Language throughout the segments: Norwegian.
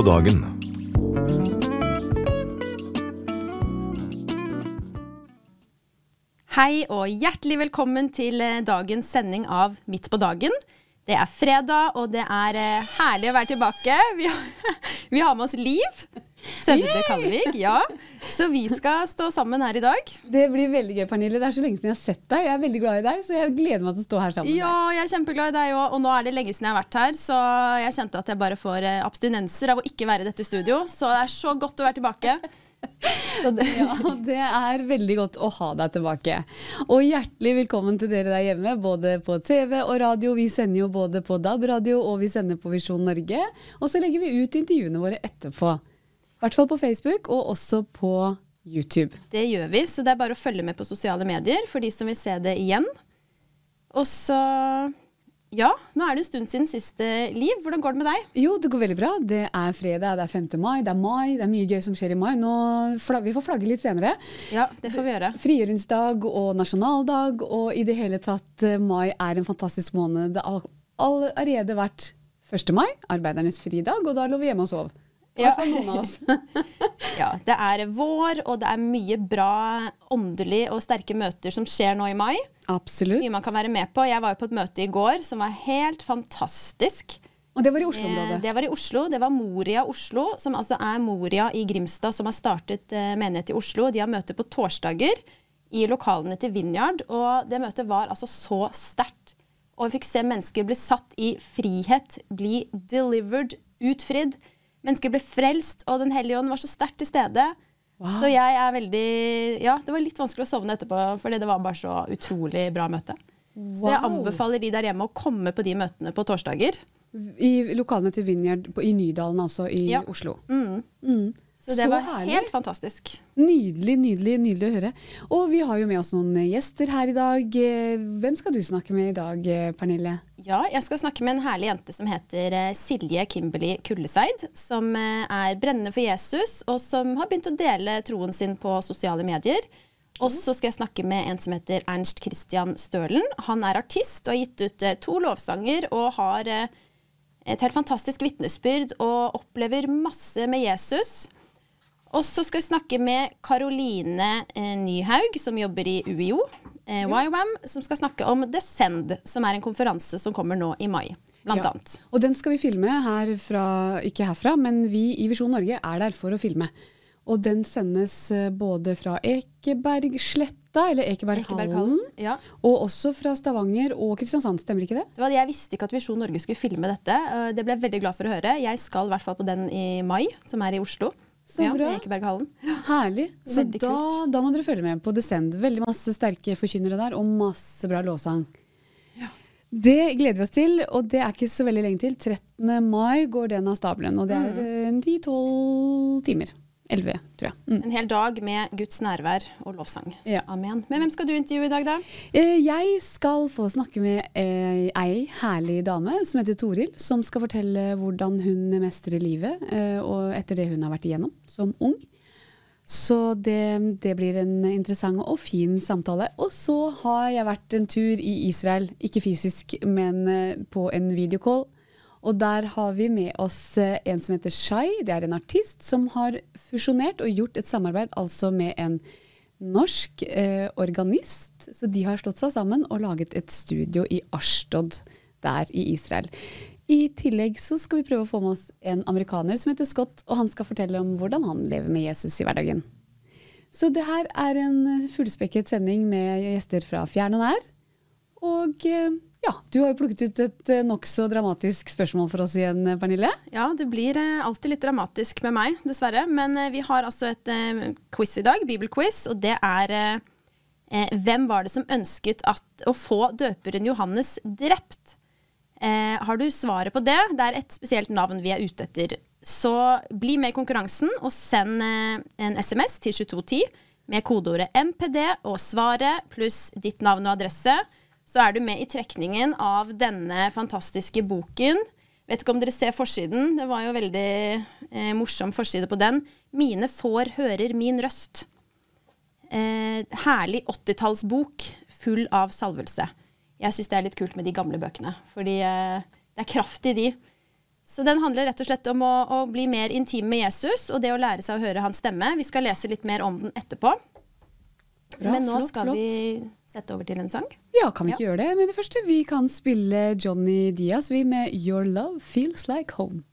på dagen. Hei og hjertelig velkommen til eh, dagens sending av Midt på dagen. Det er fredag, og det er eh, herlig å være tilbake. Vi har, vi har med oss Liv. Søvde Kalvik, ja. Så vi skal stå sammen her i dag. Det blir veldig gøy, Pernille. Det er så lenge siden jeg har sett deg. Jeg er veldig glad i deg, så jeg gleder meg til å stå her sammen Ja, jeg er kjempeglad i deg òg. Og nå er det lenge siden jeg har vært her, så jeg kjente at jeg bare får eh, abstinenser av å ikke være i dette studio. Så det er så godt å være tilbake. Det. Ja, det er veldig godt å ha deg tilbake. Og hjertelig velkommen til dere der hjemme, både på TV og radio. Vi sender jo både på DAB-radio og vi sender på Visjon Norge. Og så legger vi ut intervjuene våre etterpå. I hvert fall på Facebook, og også på YouTube. Det gjør vi, så det er bare å følge med på sosiale medier for de som vil se det igjen. Og så ja, nå er det en stund siden siste liv. Hvordan går det med deg? Jo, det går veldig bra. Det er fredag, det er 5. mai, det er mai. Det er mye gøy som skjer i mai. Nå, vi får flagge litt senere. Ja, det får vi gjøre. Frigjøringsdag og nasjonaldag, og i det hele tatt, eh, mai er en fantastisk måned. Det har allerede vært 1. mai, arbeidernes fridag, og da lå vi hjemme og sov. I hvert fall noen av oss. ja, det er vår, og det er mye bra åndelig og sterke møter som skjer nå i mai. Absolutt. Mye man kan være med på. Jeg var jo på et møte i går som var helt fantastisk. Og det var i Oslo-området? Det var i Oslo. Det var Moria Oslo, som altså er Moria i Grimstad, som har startet eh, menighet i Oslo. De har møte på torsdager i lokalene til Vinjard, og det møtet var altså så sterkt. Og vi fikk se mennesker bli satt i frihet, bli delivered, utfridd. Mennesker ble frelst, og Den hellige ånd var så sterkt til stede. Wow. Så jeg er veldig Ja, det var litt vanskelig å sovne etterpå, fordi det var bare så utrolig bra møte. Wow. Så jeg anbefaler de der hjemme å komme på de møtene på torsdager. I lokalene til Vinjard i Nydalen, altså i ja. Oslo. Mm. Mm. Så det så var herlig. helt fantastisk. Nydelig, nydelig, nydelig å høre. Og vi har jo med oss noen gjester her i dag. Hvem skal du snakke med i dag, Pernille? Ja, jeg skal snakke med en herlig jente som heter eh, Silje Kimberley Kulleseid. Som eh, er brennende for Jesus, og som har begynt å dele troen sin på sosiale medier. Og så skal jeg snakke med en som heter Ernst Christian Stølen. Han er artist og har gitt ut eh, to lovsanger og har et helt fantastisk vitnesbyrd og opplever masse med Jesus. Og så skal vi snakke med Karoline eh, Nyhaug, som jobber i UiO, eh, YWAM, som skal snakke om Descend, som er en konferanse som kommer nå i mai. Blant ja. annet. Og den skal vi filme herfra, ikke herfra, men vi i Visjon Norge er der for å filme. Og den sendes eh, både fra Ekebergsletta, eller Ekeberghallen, ja. og også fra Stavanger og Kristiansand, stemmer ikke det? det var, jeg visste ikke at Visjon Norge skulle filme dette. Eh, det ble jeg veldig glad for å høre. Jeg skal i hvert fall på den i mai, som er i Oslo. Så ja, bra. Ekeberghallen. Herlig. Så da, da, må dere følge med på Descend. Veldig masse sterke forkynnere der, og masse bra lovsang. Ja. Det gleder vi oss til, og det er ikke så veldig lenge til. 13. mai går den av stabelen, og det er mm. 10-12 eh, timer. 11, tror jeg. Mm. En hel dag med Guds nærvær og lovsang. Ja. Amen. Men hvem skal du intervjue i dag, da? Eh, jeg skal få snakke med eh, ei herlig dame som heter Toril, som skal fortelle hvordan hun mestrer livet eh, og etter det hun har vært igjennom som ung. Så det, det, blir en interessant og fin samtale. Og så har jeg vært en tur i Israel, ikke fysisk, men på en videocall og der har vi med oss eh, en som heter Shai. Det er en artist som har fusjonert og gjort et samarbeid altså med en norsk eh, organist. Så de har slått seg sammen og laget et studio i Ashtod der i Israel. I tillegg så skal vi prøve å få med oss en amerikaner som heter Scott, og han skal fortelle om hvordan han lever med Jesus i hverdagen. Så det her er en fullspekket sending med gjester fra fjern og nær. Og eh, ja, Du har jo plukket ut et uh, nokså dramatisk spørsmål for oss igjen, eh, Pernille. Ja, det blir uh, alltid litt dramatisk med meg, dessverre. Men vi har altså et quiz i dag, bibelquiz, og det er Hvem var det som ønsket at, å få døperen Johannes drept? har du svaret på det? Det er et spesielt navn vi er ute etter. Så bli med i konkurransen og send en SMS til 2210 med kodeordet MPD og svaret pluss ditt navn og adresse så er du med i trekningen av denne fantastiske boken. Vet ikke om dere ser forsiden. Det var jo veldig eh, morsom forside på den. 'Mine får hører min røst'. Eh, herlig 80-tallsbok full av salvelse. Jeg syns det er litt kult med de gamle bøkene, fordi eh, det er kraft i de. Så den handler rett og slett om å, å, bli mer intim med Jesus og det å lære seg å høre hans stemme. Vi skal lese litt mer om den etterpå. Bra, Men nå flott, skal flott. vi sette over til en sang. Ja, kan vi ikke ja. gjøre det med det første? Vi kan spille Johnny Diaz vi med Your Love Feels Like Home.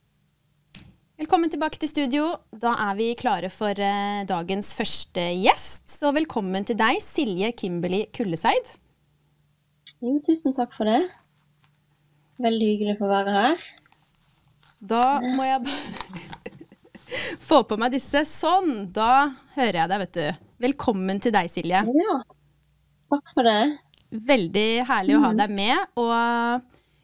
Velkommen tilbake til studio. Da er vi klare for uh, dagens første gjest. Så velkommen til deg, Silje Kimberly Kulleseid. Jo, tusen takk for det. Veldig hyggelig å få være her. Da må jeg få på meg disse. Sånn, da hører jeg deg, vet du. Velkommen til deg, Silje. Ja, takk for det. Veldig herlig å ha mm. deg med. Og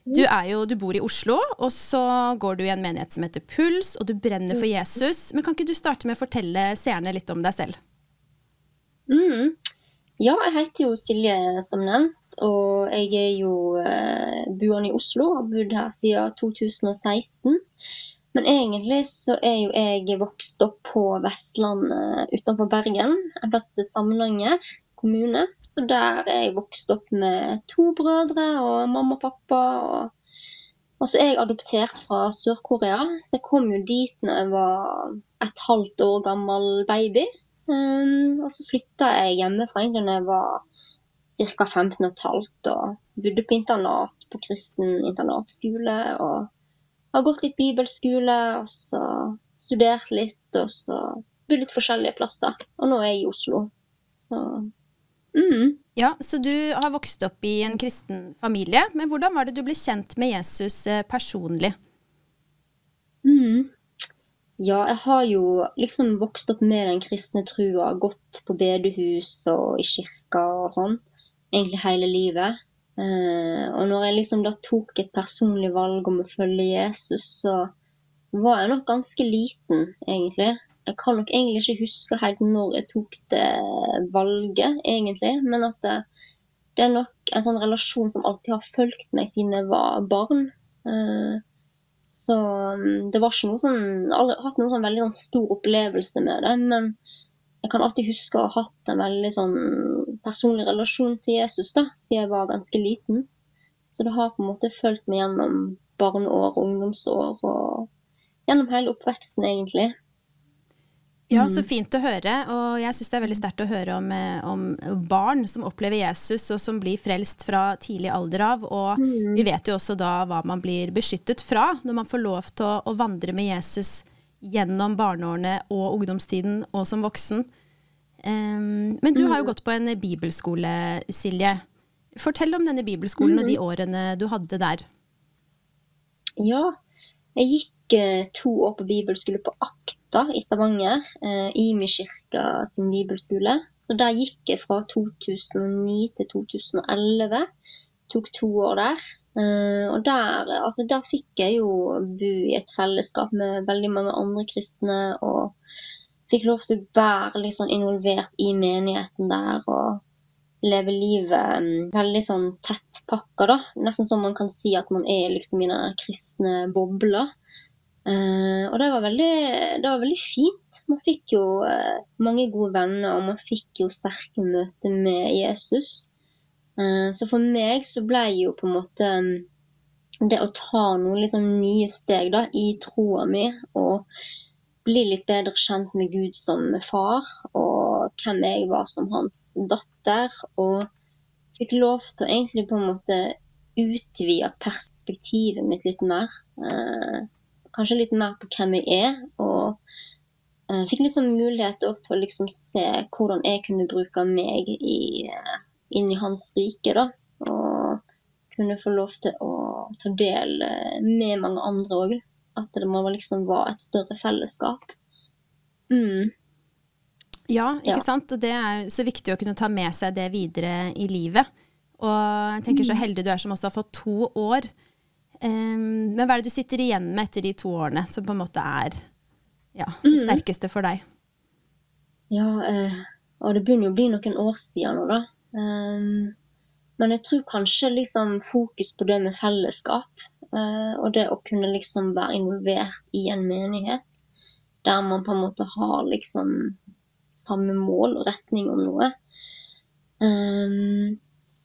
du, jo, du, bor i Oslo, og så går du i en menighet som heter Puls, og du brenner for mm. Jesus. Men kan ikke du starte med å fortelle seerne litt om deg selv? Mm. Ja, jeg heter jo Silje, som nevnt. Og jeg er jo eh, boende i Oslo og har bodd her siden 2016. Men egentlig så er jo jeg vokst opp på Vestlandet utenfor Bergen. En plass til Samnanger kommune. Så der er jeg vokst opp med to brødre og mamma og pappa. Og, og så er jeg adoptert fra Sør-Korea, så jeg kom jo dit når jeg var et halvt år gammel baby. Um, og så flytta jeg hjemmefra egentlig når jeg var ca. 15 15,5 og bodde på internat på kristen internatskole. Og har gått litt bibelskole, og så studert litt, og så bodd litt forskjellige plasser. Og nå er jeg i Oslo. Så mm. Ja, Så du har vokst opp i en kristen familie. Men hvordan var det du ble kjent med Jesus eh, personlig? Mm. Ja, jeg har jo liksom vokst opp med den kristne trua, gått på bedehus og i kirka og sånn egentlig hele livet. Uh, og når jeg liksom da tok et personlig valg om å følge Jesus, så var jeg nok ganske liten, egentlig. Jeg kan nok egentlig ikke huske helt når jeg tok det valget, egentlig. Men at det, det er nok en sånn relasjon som alltid har fulgt meg siden jeg var barn. Uh, så mm, det var ikke noe sånn Aldri hatt noen sånn veldig sånn stor opplevelse med det. Men jeg kan alltid huske å ha hatt en veldig sånn personlig relasjon til Jesus da, siden jeg var ganske liten. Så det har på en måte fulgt meg gjennom barneår og ungdomsår og gjennom hele oppveksten, egentlig. Ja, så mm. fint å høre. Og jeg syns det er veldig sterkt å høre om, eh, om, barn som opplever Jesus, og som blir frelst fra tidlig alder av. Og mm. vi vet jo også da hva man blir beskyttet fra når man får lov til å, å vandre med Jesus gjennom barneårene og ungdomstiden og som voksen. Um, men du har jo mm. gått på en bibelskole, Silje. Fortell om denne bibelskolen og de mm. årene du hadde der. Ja, jeg gikk eh, to år på bibelskole på Akta i Stavanger. Eh, Imi kirka sin bibelskole. Så der gikk jeg fra 2009 til 2011. Tok to år der. Eh, og der, altså, der fikk jeg jo bo i et fellesskap med veldig mange andre kristne. Og fikk lov til å være litt sånn involvert i menigheten der. Og leve livet um, veldig sånn tettpakka, da. Nesten som man kan si at man er liksom i den kristne bobla. Uh, og det var, veldig, det var veldig fint. Man fikk jo uh, mange gode venner, og man fikk jo sterke møter med Jesus. Eh, så for meg så ble jo på en måte mm, det å ta noen liksom nye steg da, i troa mi og bli litt bedre kjent med Gud som far, og hvem jeg var som hans datter. Og fikk lov til å egentlig på en måte utvide perspektivet mitt litt mer. Eh, kanskje litt mer på hvem jeg er. Og uh, fikk liksom mulighet til å liksom se hvordan jeg kunne bruke meg i uh, inn i hans rike, da. Og kunne få lov til å ta del eh, med mange andre òg. At det må liksom være et større fellesskap. Mm. Ja, ikke ja. sant. Og det er så viktig å kunne ta med seg det videre i livet. Og jeg tenker så mm. heldig du er som også har fått to år. Um, men hva er det du sitter igjen med etter de to årene, som på en måte er ja, det mm. sterkeste for deg? Ja, eh, og det begynner jo å bli noen år siden nå, da. Um, men jeg tror kanskje liksom fokus på det med fellesskap, uh, og det å kunne liksom være involvert i en menighet der man på en måte har liksom samme mål og retning om noe. Um,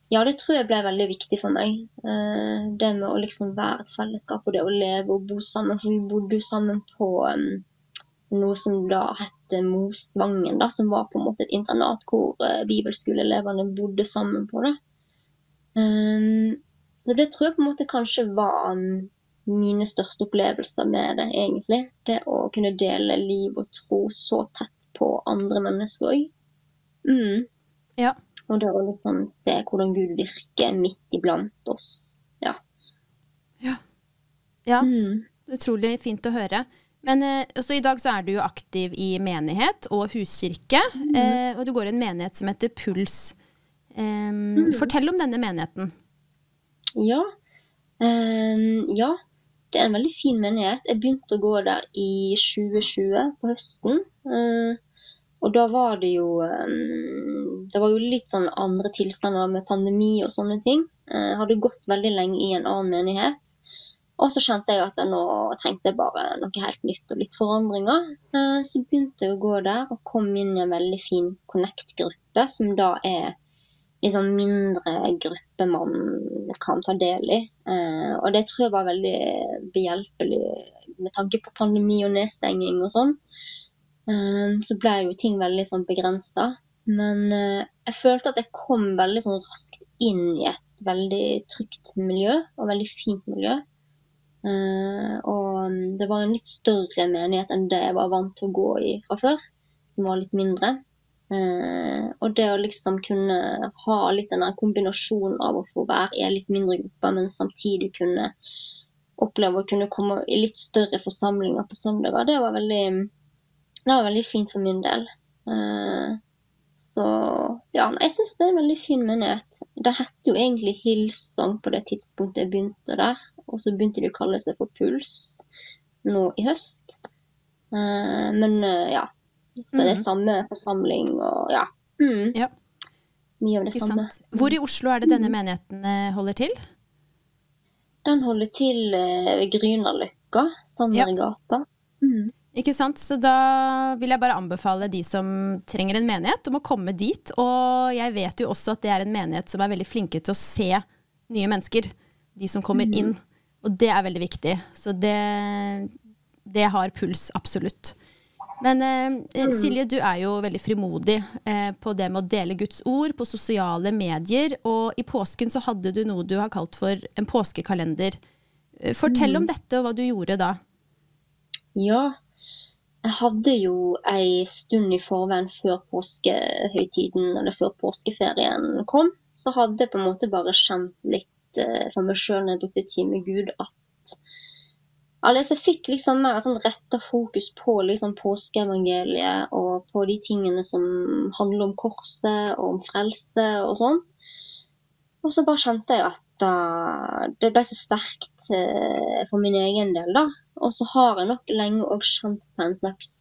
ja, det tror jeg ble veldig viktig for meg. Eh, det med å liksom være et fellesskap og det å leve og bo sammen. For vi bodde jo sammen på noe som da het Mosvangen, da, som var på en måte et internat hvor uh, bibelskoleelevene bodde sammen på. Um, så det tror jeg på en måte kanskje var mine største opplevelser med det, egentlig. Det å kunne dele liv og tro så tett på andre mennesker òg. Mm. Ja. Og det å liksom se hvordan Gud virker midt iblant oss. Ja. Ja. ja. Mm. Utrolig fint å høre. Men eh, også i dag så er du jo aktiv i menighet og huskirke. Mm. Eh, og du går i en menighet som heter Puls. Eh, Mm. Fortell om denne menigheten. Ja. Um, ja. Det er en veldig fin menighet. Jeg begynte å gå der i 2020, på høsten. Uh, og da var det jo ehm, Det var jo litt sånn andre tilstander med pandemi og sånne ting. Jeg hadde gått veldig lenge i en annen menighet. Og så kjente jeg at jeg nå trengte bare noe helt nytt og litt forandringer. Eh, Så begynte jeg å gå der og kom inn i en veldig fin Connect-gruppe, som da er liksom mindre gruppe man kan ta del i. Eh, og det tror jeg var veldig behjelpelig med tanke på pandemi og nedstenging og sånn. Eh, så ble jo ting veldig sånn begrensa. Men eh, jeg følte at jeg kom veldig sånn raskt inn i et veldig trygt miljø, og veldig fint miljø. Eh, og det var en litt større menighet enn det jeg var vant til å gå i fra før, som var litt mindre. Eh, og det å liksom kunne ha litt den kombinasjonen av å få være i en litt mindre gruppe, men samtidig kunne oppleve å kunne komme i litt større forsamlinger på søndager, det var veldig, det var veldig fint for min del. Så ja, jeg syns det er en veldig fin menighet. Det het jo egentlig Hillsong på det tidspunktet jeg begynte der, og så begynte de å kalle seg for Puls nå i høst. Eh, men eh, ja, så det er Mhm. samme forsamling og ja. Mm, Ja, mye av det samme. Hvor i Oslo er det denne menigheten eh, holder til? Den holder til ved Grünerløkka, Sandergata. Mm. Ikke sant? Så da vil jeg bare anbefale de som trenger en menighet, om å komme dit. Og jeg vet jo også at det er en menighet som er veldig flinke til å se nye mennesker. De som kommer inn. Og det er veldig viktig. Så det, det har puls, absolutt. Men eh, Silje, du er jo veldig frimodig eh, på det med å dele Guds ord på sosiale medier. Og i påsken så hadde du noe du har kalt for en påskekalender. Eh, Fortell om dette og hva du gjorde da. Ja, jeg hadde jo ei stund i forveien før påskehøytiden, eller før påskeferien kom, så hadde jeg på en måte bare kjent litt eh, for meg sjøl når jeg brukte tid med Gud, at Altså, jeg fikk liksom mer et sånn retta fokus på liksom påskeevangeliet og på de tingene som handler om korset og om frelse og sånn. Og så bare kjente jeg at uh, det ble så sterkt uh, for min egen del, da. Og så har jeg nok lenge òg kjent på en slags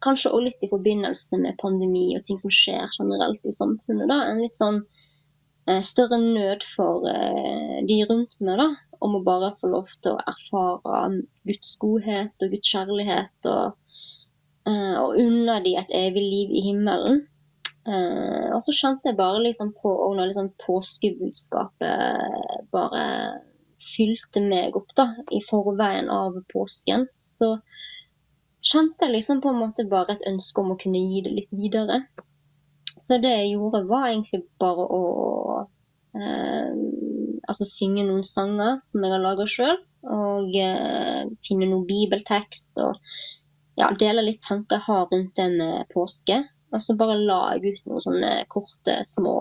Kanskje òg litt i forbindelse med pandemi og ting som skjer generelt i samfunnet, da. En litt sånn uh, større nød for de rundt meg, da. Om å bare få lov til å erfare Guds godhet og Guds kjærlighet og, og unne de et evig liv i himmelen. Uh, og så skjønte jeg bare liksom på og når liksom påskebudskapet bare fylte meg opp da, i forveien av påsken, så kjente jeg liksom på en måte bare et ønske om å kunne gi det litt videre. Så det jeg gjorde, var egentlig bare å uh, altså synge noen sanger som jeg har laga sjøl, og uh, finne noe bibeltekst og ja, dele litt tanker jeg har rundt det med påske. Og så bare la jeg ut noen sånne korte, små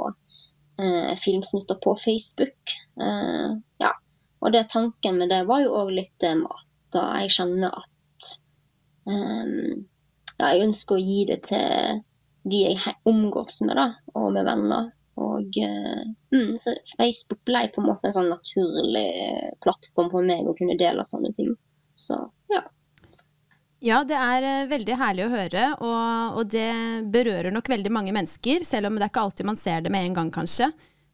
eh, filmsnutter på Facebook. Eh, ja. Og det tanken med det var jo òg litt um, at jeg kjenner at um, ja, jeg ønsker å gi det til de jeg omgås med, da, og med venner. Og uh, mm, så Facebook ble på en måte en sånn naturlig plattform for meg å kunne dele sånne ting. Så ja. Ja, det er uh, veldig herlig å høre, og, og, det berører nok veldig mange mennesker, selv om det er ikke alltid man ser det med en gang, kanskje.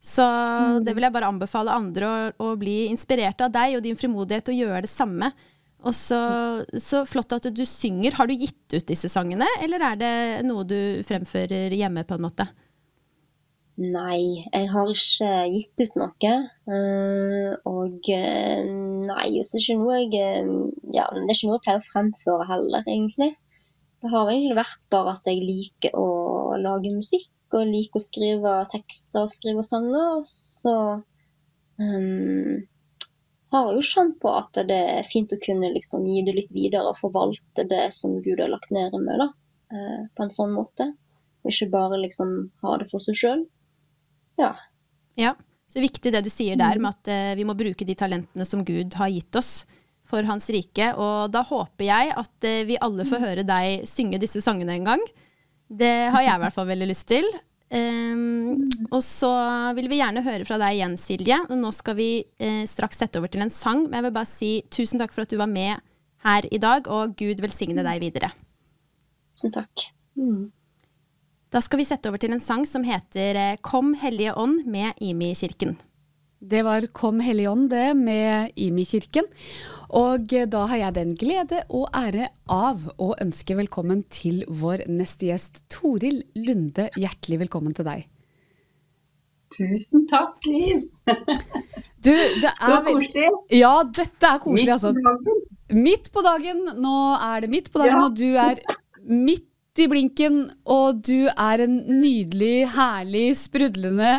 Så mm. det vil jeg bare anbefale andre å, å, bli inspirert av deg og din frimodighet og gjøre det samme. Og så, så flott at du synger. Har du gitt ut disse sangene, eller er det noe du fremfører hjemme, på en måte? Nei, jeg har ikke gitt ut noe. Eh, og eh, nei, så er det ikke noe jeg eh, Ja, det er ikke noe jeg pleier å fremføre heller, egentlig. Det har egentlig vært bare at jeg liker å lage musikk, og liker å skrive tekster og skrive sanger. Og så um, har jeg jo skjønt på at det er fint å kunne liksom gi det litt videre og forvalte det som Gud har lagt ned i meg, da. På en sånn måte. Ikke bare liksom ha det for seg sjøl. Ja. ja. Så viktig det du sier der med at uh, vi må bruke de talentene som Gud har gitt oss for Hans rike. Og da håper jeg at uh, vi alle får høre deg synge disse sangene en gang. Det har jeg i hvert fall veldig lyst til. Um, og så vil vi gjerne høre fra deg igjen, Silje. Nå skal vi eh, straks sette over til en sang, men jeg vil bare si tusen takk for at du var med her i dag, og Gud velsigne deg videre. Tusen takk. Mm. Da skal vi sette over til en sang som heter eh, Kom Hellige Ånd med Imi-kirken. Det var Kom Hellige Ånd, det, med Imi-kirken. Og eh, da har jeg den glede og ære av å ønske velkommen til vår neste gjest, Toril Lunde. Hjertelig velkommen til deg. Tusen takk, Liv. Du, det er Så koselig. Ja, dette er koselig, altså. På dagen. Midt på dagen. Nå er det midt på dagen, Ja. og du er midt i blinken, og du er en nydelig, herlig, sprudlende,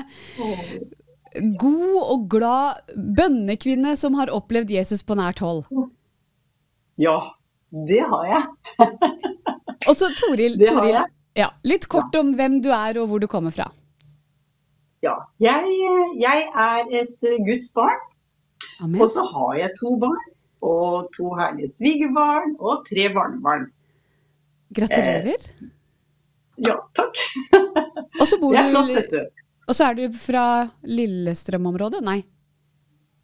god og glad bønnekvinne som har opplevd Jesus på nært hold. Ja, det har jeg. Og så Toril, Toril ja, litt kort om hvem du er og hvor du kommer fra. Ja, jeg, jeg er et eh, Guds barn, Amen. og så har jeg to barn. Og to herlige svigerbarn og tre barnebarn. Gratulerer. Ja, takk. Og så bor Det er flott, vet du. Og så er du fra Lillestrøm-området? Nei,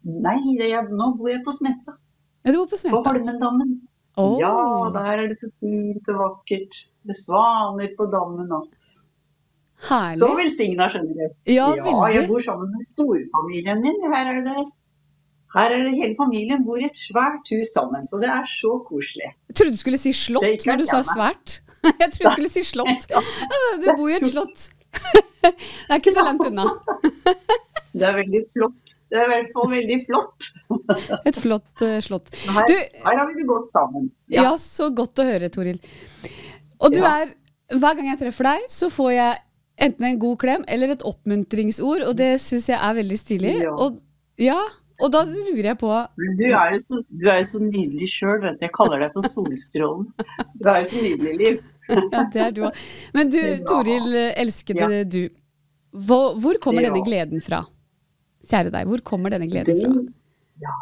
Nei, er, nå bor jeg på Smestad. Ja, du bor på På Holmendammen. Oh. Ja, der er det så fint og vakkert. Det svaner på dammen og Så herlig. velsigna, skjønner du. Ja, jeg bor sammen med storfamilien min. Her er det her er det hele familien bor i et svært hus sammen, så det er så koselig. Jeg trodde du skulle si slott når du sa svært. Jeg trodde du skulle si slott. Du bor i et slott. Det er ikke så langt unna. det er veldig flott. Det er i hvert fall veldig flott. Et flott uh, slott. Her, Du, her har vi det godt sammen. ja. Ja. så godt å høre, Toril. Og du Ja. er Hver gang jeg treffer deg, så får jeg enten en god klem eller et oppmuntringsord, og det syns jeg er veldig stilig. Ja. Og, ja, og da lurer jeg på du er jo så, du er jo så nydelig sjøl. Jeg kaller deg for Solstrålen. Du er jo så nydelig, Liv. Ja, det er du òg. Men du, Toril, elskede du. Hvor, hvor kommer Ja. denne gleden fra? Kjære deg, hvor kommer denne gleden fra? Ja,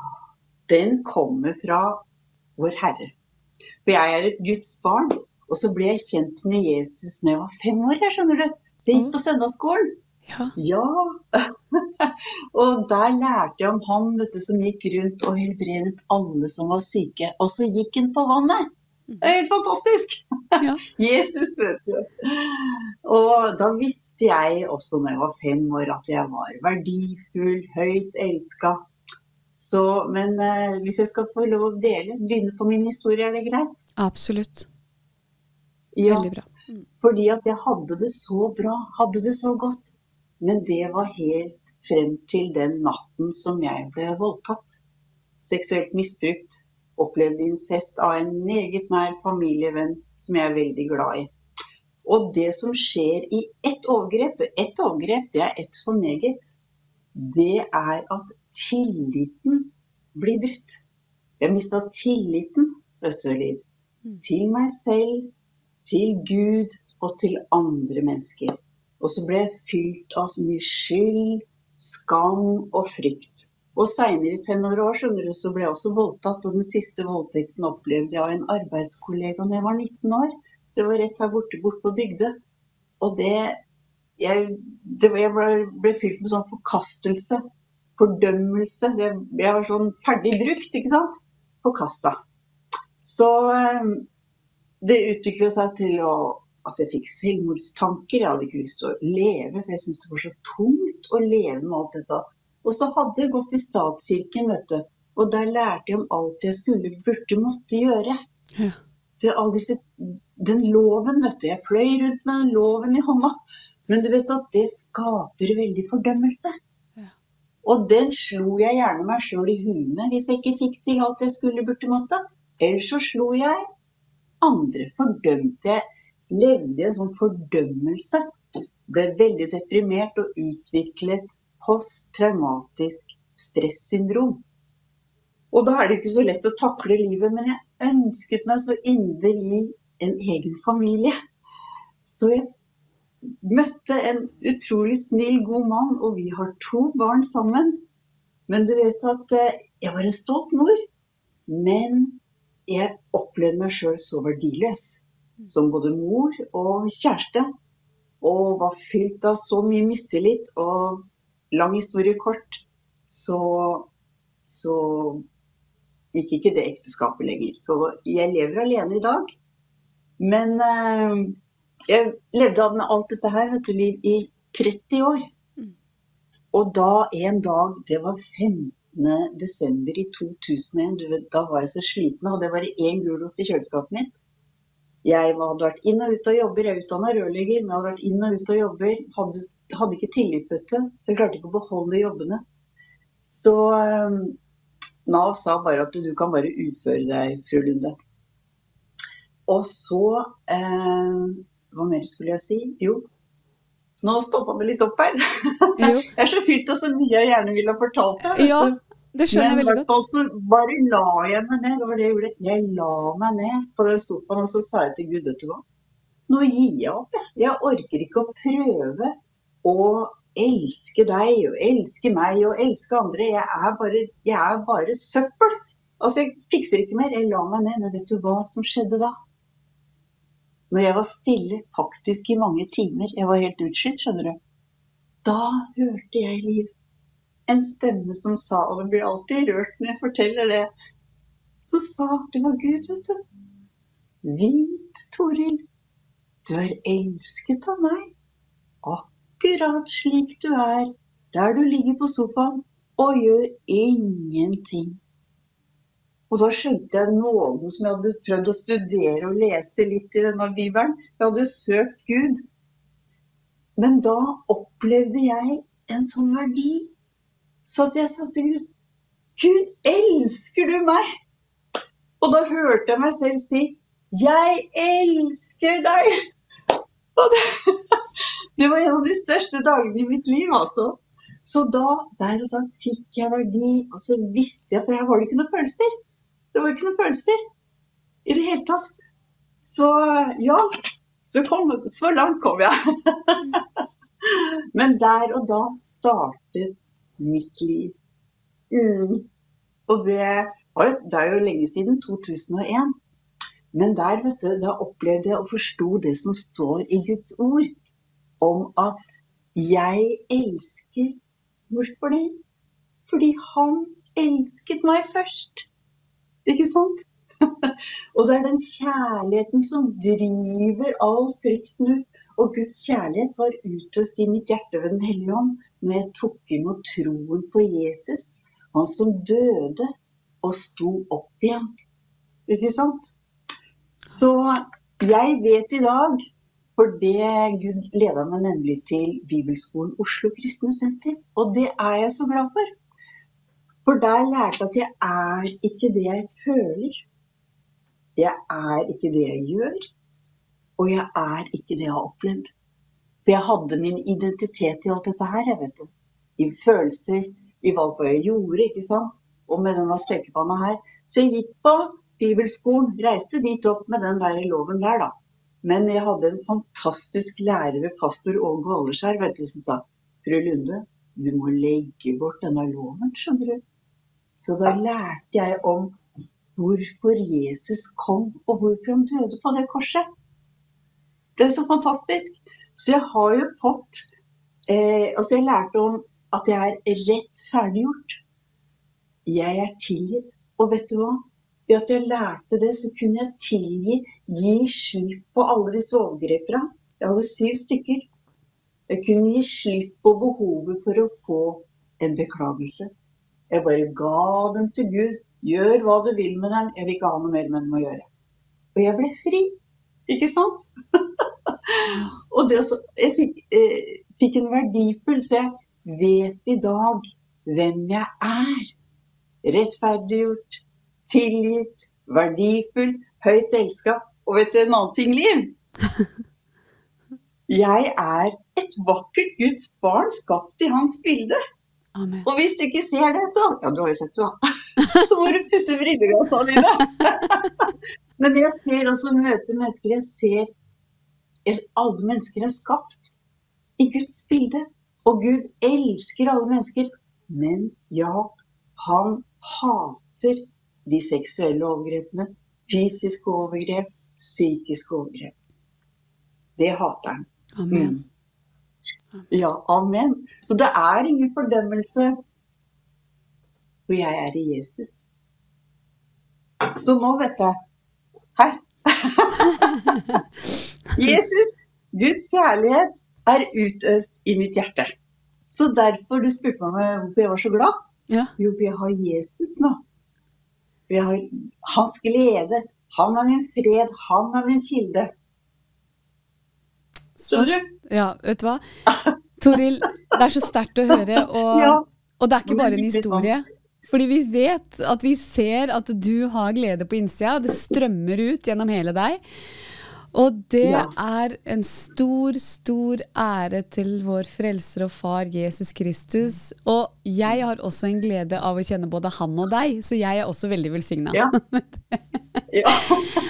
den kommer fra Vår Herre. For jeg er et Guds barn. Og så ble jeg kjent med Jesus når jeg var fem år, jeg skjønner du. Det gikk på søndagsskolen. Ja. Ja. og der lærte jeg om han du, som gikk rundt og helbredet alle som var syke. Og så gikk han på vannet. Det er helt fantastisk! Ja. Jesus, vet du. Og da visste jeg også når jeg var fem år at jeg var verdifull, høyt elska. Så, men eh, hvis jeg skal få lov å dele, begynne på min historie, er det greit? Absolutt. Ja. Veldig bra. Fordi at jeg hadde det så bra, hadde det så godt. Men det var helt frem til den natten som jeg ble voldtatt. Seksuelt misbrukt. Opplevde incest av en meget nær familievenn som jeg er veldig glad i. Og det som skjer i ett overgrep, ett overgrep det er ett for meget, det er at tilliten blir brutt. Jeg mista tilliten, Østerliv. Til meg selv, til Gud og til andre mennesker. Og så ble jeg fylt av så mye skyld, skam og frykt. Og seinere i tenårår skjønner du, så ble jeg også voldtatt, og den siste voldtekten opplevde jeg av en arbeidskollega da jeg var 19 år. Det var rett her borte, borte på Bygdø. Og det Jeg, det, jeg ble, ble fylt med sånn forkastelse, fordømmelse. Jeg, jeg var sånn ferdig brukt, ikke sant? Forkasta. Så eh, det utviklet seg til å, at jeg fikk selvmordstanker. Jeg hadde ikke lyst til å leve, for jeg syntes det var så tungt å leve med alt dette. Og så hadde jeg gått i statskirken, vet du. Og der lærte jeg om alt jeg skulle, burde, måtte gjøre. Ja. Disse, den loven, vet du. Jeg fløy rundt med den loven i hånda. Men du vet at det skaper veldig fordømmelse. Ja. Og den slo jeg gjerne meg sjøl i huet med hvis jeg ikke fikk til alt jeg skulle burde måtte. Eller så slo jeg andre, fordømte jeg. Levde i en sånn fordømmelse. Ble veldig deprimert og utviklet posttraumatisk stressyndrom. Og da er det ikke så lett å takle livet, men jeg ønsket meg så inderlig en egen familie. Så jeg møtte en utrolig snill, god mann, og vi har to barn sammen. Men du vet at eh, jeg var en stolt mor. Men jeg opplevde meg sjøl så verdiløs som både mor og kjæreste. Og var fylt av så mye mistillit. Og lang historie kort, så, så gikk ikke det ekteskapet lenger. Så jeg lever alene i dag. Men eh, jeg levde med alt dette her vet du, Liv, i 30 år. Mm. Og da en dag, det var 15. desember i 2001, du da var jeg så sliten. Jeg det var én gulost i kjøleskapet mitt. Jeg hadde vært inn og ut av jobber, jeg er utdanna rørlegger, men jeg hadde vært inn og ut av jobber. Hadde, hadde ikke tillit, vet du, så jeg klarte ikke å beholde jobbene. Så eh, Nav sa bare at du kan bare uføre deg, fru Lunde. Og så eh, Hva mer skulle jeg si? Jo, nå stoppa det litt opp her. Jo. Jeg er så fylt av så mye jeg gjerne ville ha fortalt deg. Ja, du. Det skjønner jeg Men i veldig godt. så bare la jeg meg ned. Det var det jeg gjorde. Jeg la meg ned på den sofaen og så sa jeg til Gud, vet du hva. Nå gir jeg opp, jeg. Jeg orker ikke å prøve å elske deg og elske meg og elske andre. Jeg er bare, jeg er bare søppel. Altså, jeg fikser ikke mer. Jeg la meg ned. Men vet du hva som skjedde da? Når jeg var stille, faktisk i mange timer, jeg var helt utslitt, skjønner du. Da hørte jeg liv en stemme som sa, og det blir alltid rørt når jeg forteller det, så sa det var Gud, vet du. Vit, Toril, du er elsket av meg, akkurat slik du er, der du ligger på sofaen og gjør ingenting. Og da skjønte jeg nåden som jeg hadde prøvd å studere og lese litt i denne bibelen. Jeg hadde søkt Gud. Men da opplevde jeg en sånn verdi så at jeg sa til Gud Gud, elsker du meg? Og da hørte jeg meg selv si Jeg elsker deg! Og det, det var en av de største dagene i mitt liv, altså. Så da, der og da fikk jeg verdi, og så visste jeg, for her var det ikke noen følelser. Det var ikke noen følelser i det hele tatt. Så ja, så, kom, så langt kom jeg. Men der og da startet mitt liv. Mm. Og det, jo- det er jo lenge siden, 2001. Men der, vet du, da opplevde jeg og forsto det som står i Guds ord, om at jeg elsker Hvorfor det? Fordi han elsket meg først. Ikke sant? og det er den kjærligheten som driver all frykten ut. Og Guds kjærlighet var utøst i mitt hjerte ved Den hellige ånd når jeg tok imot troen på Jesus, han som døde og sto opp igjen. Ikke sant? Så jeg vet i dag, for det Gud leda meg nemlig til Bibelskolen Oslo Kristne Senter, og det er jeg så glad for. For der lærte jeg at jeg er ikke det jeg føler. Jeg er ikke det jeg gjør. Og jeg er ikke det jeg har opplevd. For jeg hadde min identitet i alt dette her, jeg vet du. I følelser, i valg hva jeg gjorde, ikke sant. Og med denne stekepanna her. Så jeg gikk på bibelskolen, reiste dit opp med den der loven der, da. Men jeg hadde en fantastisk lærer ved pastor Åge Åleskjær, vet du, som sa Fru Lunde, du må legge bort denne loven, skjønner du. Så da lærte jeg om hvorfor Jesus kom, og hvorfor han døde på det korset. Det er så fantastisk. Så jeg har jo fått eh, Altså, jeg lærte om at jeg er rettferdiggjort. Jeg er tilgitt. Og vet du hva? Ved at jeg lærte det, så kunne jeg tilgi, gi slipp på alle disse overgrepene. Jeg hadde syv stykker. Jeg kunne gi slipp på behovet for å få en beklagelse. Jeg bare ga dem til Gud. Gjør hva du vil med dem. Jeg vil ikke ha noe mer med dem å gjøre. Og jeg ble fri. Ikke sant? og det også, jeg fikk, eh, fikk en verdifull, så jeg vet i dag hvem jeg er. Rettferdiggjort, tilgitt, verdifull, høyt elska. Og vet du en annen ting, Liv? Jeg er et vakkert Guds barn skapt i hans bilde. Amen. Og hvis du ikke ser det, så Ja, du har jo sett det, da. Så må du pusse brilleglassene dine. Men jeg ser også møte mennesker. Jeg ser alle mennesker er skapt i Guds bilde. Og Gud elsker alle mennesker. Men ja, han hater de seksuelle overgrepene. Fysiske overgrep, psykiske overgrep. Det hater han. Amen. Mm. Ja, amen. Så det er ingen fordømmelse. For jeg er i Jesus. Så nå vet jeg Her. Jesus, Guds kjærlighet, er utøst i mitt hjerte. Så derfor du spurte meg hvorfor jeg var så glad. Ja. Jo, vi har Jesus nå. Vi har hans glede. Han er min fred. Han er min kilde. Skjønner du? Ja, vet du hva? Toril, det er så sterkt å høre, og, Ja. og det er ikke bare en historie. Fordi vi vet at vi ser at du har glede på innsida, det strømmer ut gjennom hele deg. Og det Ja. er en stor, stor ære til vår frelser og far Jesus Kristus. Og jeg har også en glede av å kjenne både han og deg, så jeg er også veldig velsigna. Ja. ja.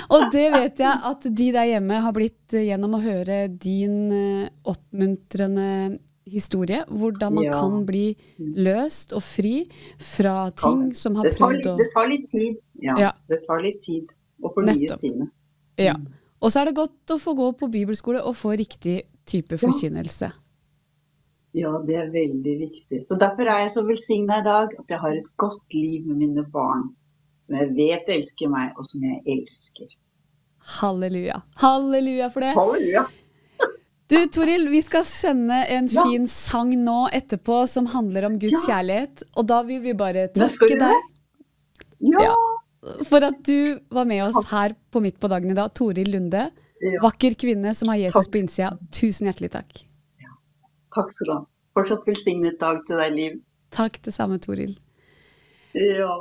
Og det vet jeg at de der hjemme har blitt gjennom å høre din eh, oppmuntrende historie. Hvordan man Ja. kan bli løst og fri fra ting som har prøvd å det tar litt tid. Ja. Det tar litt tid å fornye sinnet. Ja. Og så er det godt å få gå på bibelskole og få riktig type Ja. forkynnelse. Ja, det er veldig viktig. Så Derfor er jeg så velsigna i dag at jeg har et godt liv med mine barn. Som jeg vet elsker meg, og som jeg elsker. Halleluja. Halleluja for det. Halleluja! Du Toril, vi skal sende en Ja. fin sang nå etterpå som handler om Guds Ja. kjærlighet. Og da vil vi bare takke deg. Ja! Ja. For at du var med oss her på Midt på dagen i dag, Toril Lunde. Ja. Vakker kvinne som har Jesus Takk. på innsida. Tusen hjertelig takk. Takk skal du ha. Fortsatt velsignet dag til deg, Liv. Takk det samme, Toril. Ja.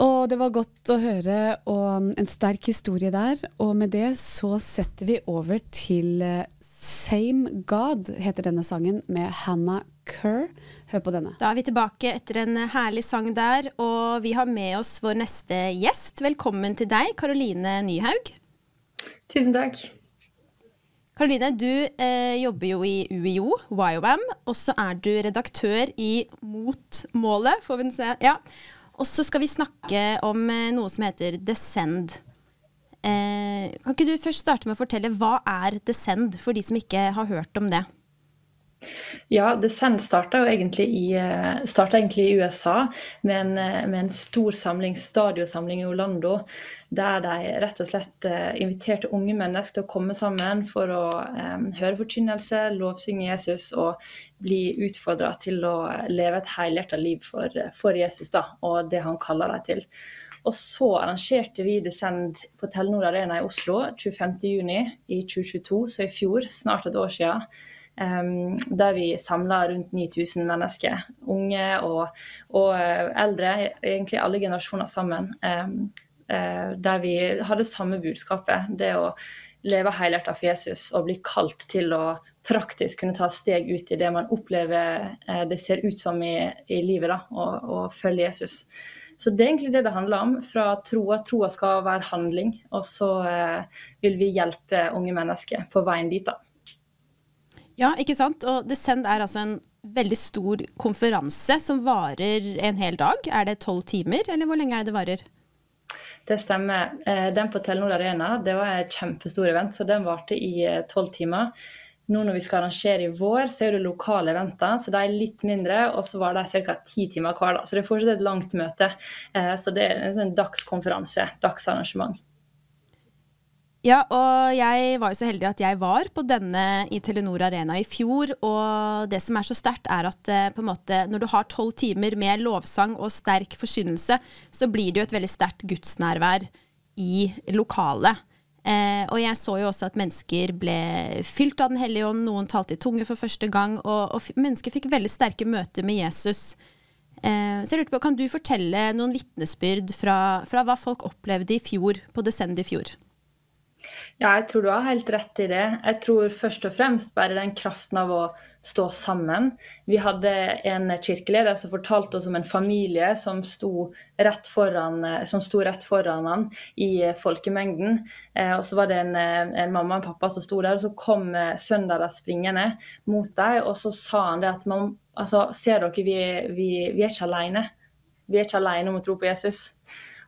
Og det var godt å høre og en sterk historie der. Og med det så setter vi over til eh, Same God, heter denne sangen, med Hannah Kerr. Hør på denne. Da er vi tilbake etter en herlig sang der, og vi har med oss vår neste gjest. Velkommen til deg, Karoline Nyhaug. Tusen takk. Karoline, du eh, jobber jo i UiO, YOM, og så er du redaktør i Motmålet, får vi se. Ja. Og så skal vi snakke om eh, noe som heter Descend. Eh, kan ikke du først starte med å fortelle hva er Descend, for de som ikke har hørt om det? Ja, Descend starta egentlig eh, egentlig i USA med en, eh, med en stor samling, stadiosamling i Orlando, der de rett og slett eh, inviterte unge mennesker til å komme sammen for å um, høre forkynnelse, lovsynge Jesus og bli utfordra til å leve et helhjertet liv for, for Jesus da, og det han kaller dem til. Og så arrangerte vi Descend på Telenor Arena i Oslo 25.6 i 2022, så i fjor, snart et år siden. Der vi samla rundt 9000 mennesker. Unge og, og uh, eldre, egentlig alle generasjoner sammen. Uh, der vi hadde samme budskapet. Det å leve helhjertet for Jesus og bli kalt til å praktisk kunne ta steg ut i det man opplever uh, det ser ut som i, i livet, da, og, og følge Jesus. Så det er egentlig det det handler om. Fra troa. Troa skal være handling. Og så vil vi hjelpe unge mennesker på veien dit, da. Ja, ikke sant? Og Descend er altså en veldig stor konferanse som varer en hel dag. Er det tolv timer, eller hvor lenge er det det varer? Det stemmer. Den på Telenor Arena det var et kjempestor event, så den varte i tolv timer. Nå når vi skal arrangere i vår, så er det lokale eventer, så de er litt mindre. Og så var de ca. ti timer hver, da. Så det er fortsatt et langt møte. Så det er en sånn dagskonferanse, dagsarrangement. Ja, og jeg var jo så heldig at jeg var på denne i Telenor Arena i fjor. Og det som er så sterkt, er at på en måte, når du har tolv timer med lovsang og sterk forkynnelse, så blir det jo et veldig sterkt gudsnærvær i lokalet. Eh, og jeg så jo også at mennesker ble fylt av Den hellige ånd, noen talte i tunge for første gang, og, og mennesker fikk veldig sterke møter med Jesus. Eh, så jeg lurte på, Kan du fortelle noen vitnesbyrd fra, fra hva folk opplevde i fjor, på desember i fjor? Ja, jeg tror du har helt rett i det. Jeg tror først og fremst bare den kraften av å stå sammen. Vi hadde en kirkeleder som fortalte oss om en familie som sto rett foran, som sto rett foran han i folkemengden. Eh, og så var det en, en, mamma og en pappa som sto der, og så kom deres springende mot dem. Og så sa han det at man, altså, ser dere, vi, vi, vi er ikke alene. Vi er ikke alene om å tro på Jesus.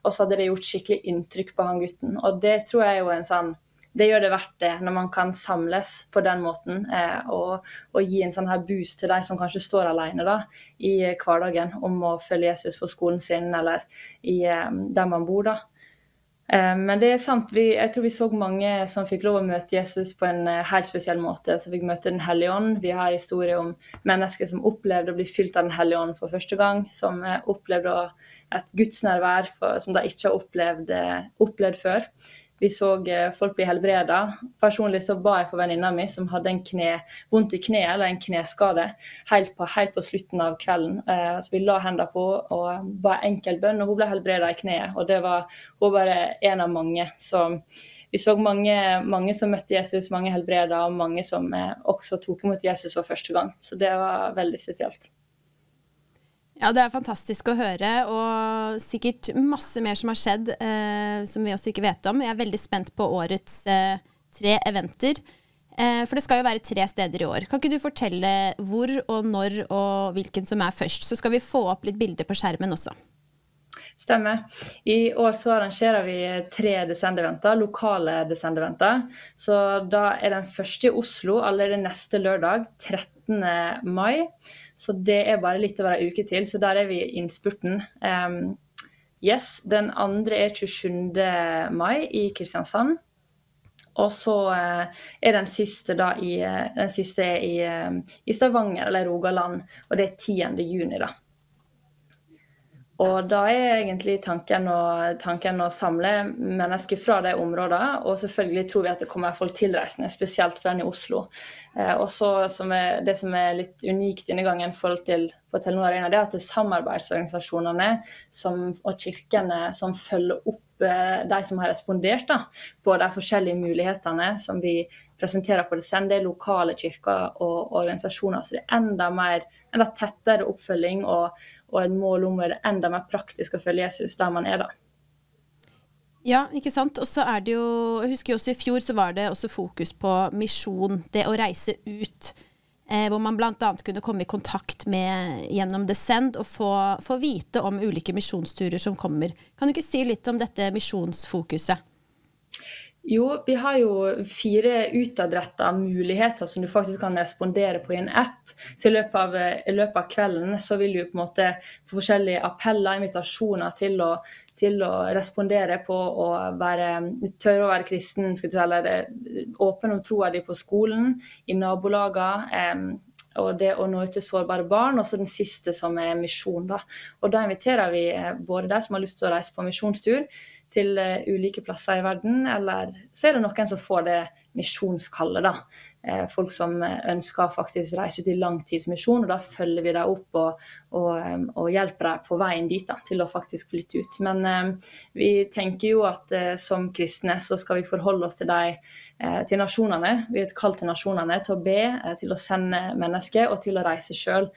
Og så hadde det gjort skikkelig inntrykk på han gutten. Og det tror jeg er jo en sånn det gjør det verdt det når man kan samles på den måten eh, og, og, gi en sånn her boost til de som kanskje står alene da, i hverdagen om å følge Jesus på skolen sin eller i, eh, der man bor. da. Eh, men det er sant, vi, jeg tror vi så mange som fikk lov å møte Jesus på en eh, helt spesiell måte. Som fikk møte Den hellige ånd. Vi har historier om mennesker som opplevde å bli fylt av Den hellige ånd for første gang. Som eh, opplevde et gudsnærvær som de ikke har opplevd, opplevd før. Vi så eh, folk bli helbreda. Personlig så ba jeg for venninna mi som hadde en kne, vondt i kneet eller en kneskade helt på, helt på slutten av kvelden. Eh, så vi la hendene på og ba enkel bønn, og hun ble helbreda i kneet. Og det var hun bare en av mange. Så vi så mange, mange som møtte Jesus, mange helbreda, og mange som eh, også tok imot Jesus for første gang. Så det var veldig spesielt. Ja, det er fantastisk å høre, og sikkert masse mer som har skjedd eh, som vi også ikke vet om. Jeg er veldig spent på årets eh, tre eventer. Eh, for det skal jo være tre steder i år. Kan ikke du fortelle hvor og når og hvilken som er først? Så skal vi få opp litt bilder på skjermen også. Stemmer. I år så arrangerer vi tre descend-eventer, lokale descend-eventer. Så da er den første i Oslo allerede neste lørdag, 13. mai. Så det er bare litt over ei uke til, så der er vi i innspurten. Um, yes, den andre er 27. mai i Kristiansand. Og så uh, er den siste da i, uh, den siste i, uh, i, Stavanger eller Rogaland, og det er 10. juni, da. Og da er egentlig tanken å, tanken å, samle mennesker fra de områdene. Og selvfølgelig tror vi at det kommer folk tilreisende, spesielt fra den i Oslo. Eh, og så Det som er litt unikt denne gangen forhold til på Telenor Arena, det er at det er samarbeidsorganisasjonene som, og kirkene som følger opp eh, de som har respondert da, på de forskjellige mulighetene som vi presenterer på det sende, lokale kirker og organisasjoner. Så det er enda mer, enda tettere oppfølging og, og et mål om å gjøre det enda mer praktisk å følge Jesus der man er, da. Ja, ikke sant. Og så er det jo Jeg husker også i fjor så var det også fokus på misjon, det å reise ut. Eh, hvor man bl.a. kunne komme i kontakt med gjennom Descend og få, få vite om ulike misjonsturer som kommer. Kan du ikke si litt om dette misjonsfokuset? Jo, vi har jo fire utadretta muligheter som du faktisk kan respondere på i en app. Så i løpet, av, i løpet av, kvelden så vil du på en måte få forskjellige appeller, invitasjoner til å, til å respondere på å være, tørre å være kristen, skal du si, eller eh, åpen om troa di på skolen, i nabolagene. Eh, og det å nå ut til sårbare barn, og så den siste som er misjon. da. Og Da inviterer vi eh, både de som har lyst til å reise på misjonstur, til uh, ulike plasser i verden, eller så er det noen som får det misjonskallet, da. Uh, folk som ønsker faktisk reise ut i langtidsmisjon, og da følger vi dem opp og, og, og, hjelper dem på veien dit da, til å faktisk flytte ut. Men eh, vi tenker jo at eh, som kristne så skal vi forholde oss til de til nasjonene. Vi er et kall til nasjonene til å be, til å sende mennesker og til å reise sjøl.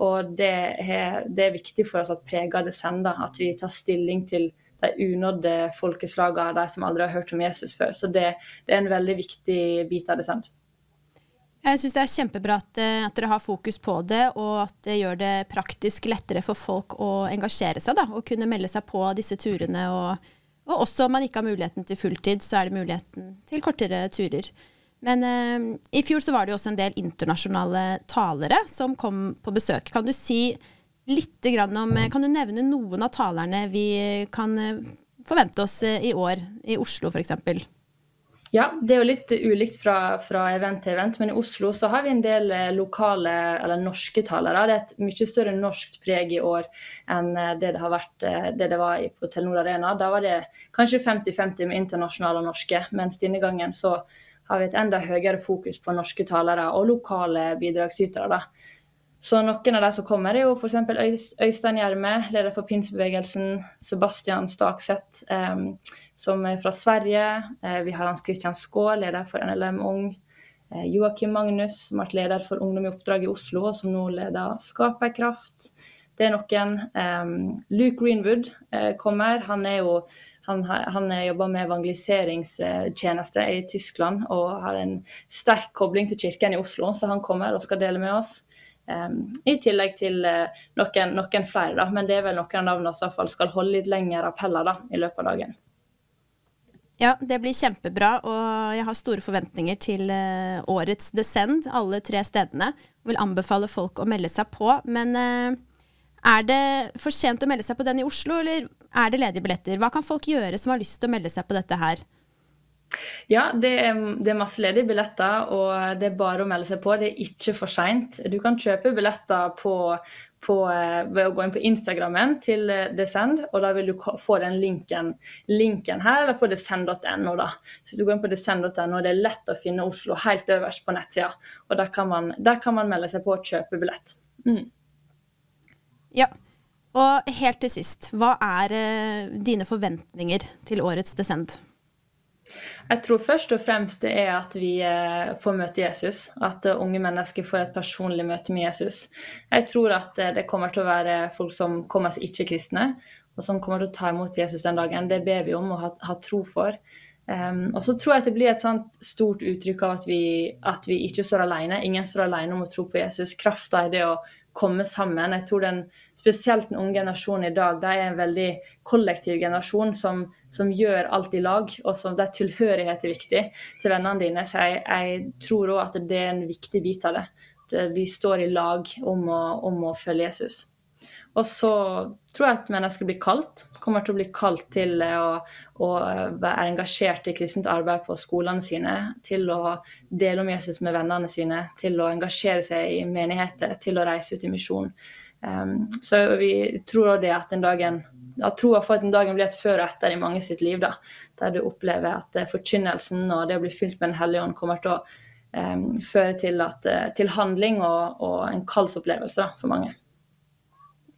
Og det er, det er, viktig for oss at preger det sender, at vi tar stilling til de unådde folkeslagene, de som aldri har hørt om Jesus før. Så det, det er en veldig viktig bit av det Sant? Jeg syns det er kjempebra at, eh, at, dere har fokus på det, og at det gjør det praktisk lettere for folk å engasjere seg da, og kunne melde seg på disse turene. Og, og også om man ikke har muligheten til fulltid, så er det muligheten til kortere turer. Men eh, i fjor så var det jo også en del internasjonale talere som kom på besøk. Kan du si litt om eh, Kan du nevne noen av talerne vi kan eh, forvente oss eh, i år, i Oslo f.eks.? Ja, det er jo litt ulikt fra, fra, event til event, men i Oslo så har vi en del lokale, eller norske talere. Det er et mye større norskt preg i år enn det det har vært det det var på Telenor Arena. Da var det kanskje 50-50 med internasjonale og norske, mens denne gangen så har vi et enda høyere fokus på norske talere og lokale bidragsytere. Så noen av de som kommer, er jo f.eks. Øystein Gjerme, leder for pinsebevegelsen. Sebastian Stakseth, eh, som er fra Sverige. Eh, vi har Hans Christian Skaal, leder for NLM Ung. Eh, Joakim Magnus, som har vært leder for Ungdom i oppdrag i Oslo, og som nå leder Skaperkraft. Det er noen. Luke Greenwood eh, kommer. Han er jo han, han jobber med evangeliseringstjeneste i Tyskland og har en sterk kobling til kirken i Oslo, så han kommer og skal dele med oss. Um, I tillegg til uh, noen, noen, flere, da. men det er vel noen av navnene som skal holde litt lengre appeller da, i løpet av dagen. Ja, det blir kjempebra, og jeg har store forventninger til uh, årets Descend, alle tre stedene. Vil anbefale folk å melde seg på. Men uh, er det for sent å melde seg på den i Oslo, eller er det ledige billetter? Hva kan folk gjøre som har lyst til å melde seg på dette her? Ja, det er, det er, masse ledige billetter, og det er bare å melde seg på. Det er ikke for seint. Du kan kjøpe billetter på, på, eh, ved å gå inn på Instagrammen til eh, Descend, og da vil du få den linken, linken her, eller på descend.no. da. Så hvis du går inn på descend.no, det er lett å finne Oslo helt øverst på nettsida, og der kan, man, der kan man melde seg på og kjøpe billett. Mm. Ja, og helt til sist, hva er eh, dine forventninger til årets Descend? Jeg tror først og fremst det er at vi eh, får møte Jesus. At eh, unge mennesker får et personlig møte med Jesus. Jeg tror at eh, det kommer til å være folk som kommer seg ikke-kristne, og som kommer til å ta imot Jesus den dagen. Det ber vi om å ha, ha tro for. Um, og så tror jeg at det blir et stort uttrykk av at vi, at vi ikke står alene. Ingen står alene om å tro på Jesus. Krafta i det å komme sammen. Jeg tror den, spesielt den unge generasjonen i dag, de er en veldig kollektiv generasjon som, som gjør alt i lag, og som der tilhørighet er viktig til vennene dine. Så jeg, jeg tror òg at det er en viktig bit av det. At vi står i lag om å, om å følge Jesus. Og så tror jeg at mennesker blir kalt. Kommer til å bli kalt til å, å være engasjert i kristent arbeid på skolene sine. Til å dele om Jesus med vennene sine. Til å engasjere seg i menigheter. Til å reise ut i misjon. Um, så vi tror det at den dagen at troa for at den dagen blir et før og etter i mange sitt liv, da, der du opplever at eh, forkynnelsen og det å bli fylt med Den hellige ånd kommer til å um, føre til, at, eh, til handling og, og en kallsopplevelse for mange.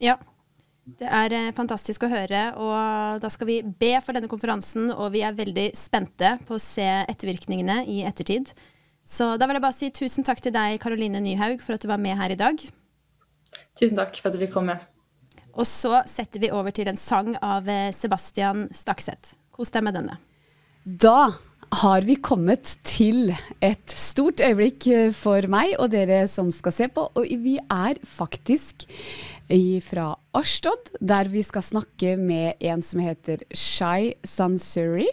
Ja. Det er eh, fantastisk å høre, og da skal vi be for denne konferansen. Og vi er veldig spente på å se ettervirkningene i ettertid. Så da vil jeg bare si tusen takk til deg, Karoline Nyhaug, for at du var med her i dag. Tusen takk for at vi kom med. Og så setter vi over til en sang av eh, Sebastian Stakseth. Kos deg med denne. Da har vi kommet til et stort øyeblikk eh, for meg og dere som skal se på. Og vi er faktisk fra Ashtod, der vi skal snakke med en som heter Shai Sansuri.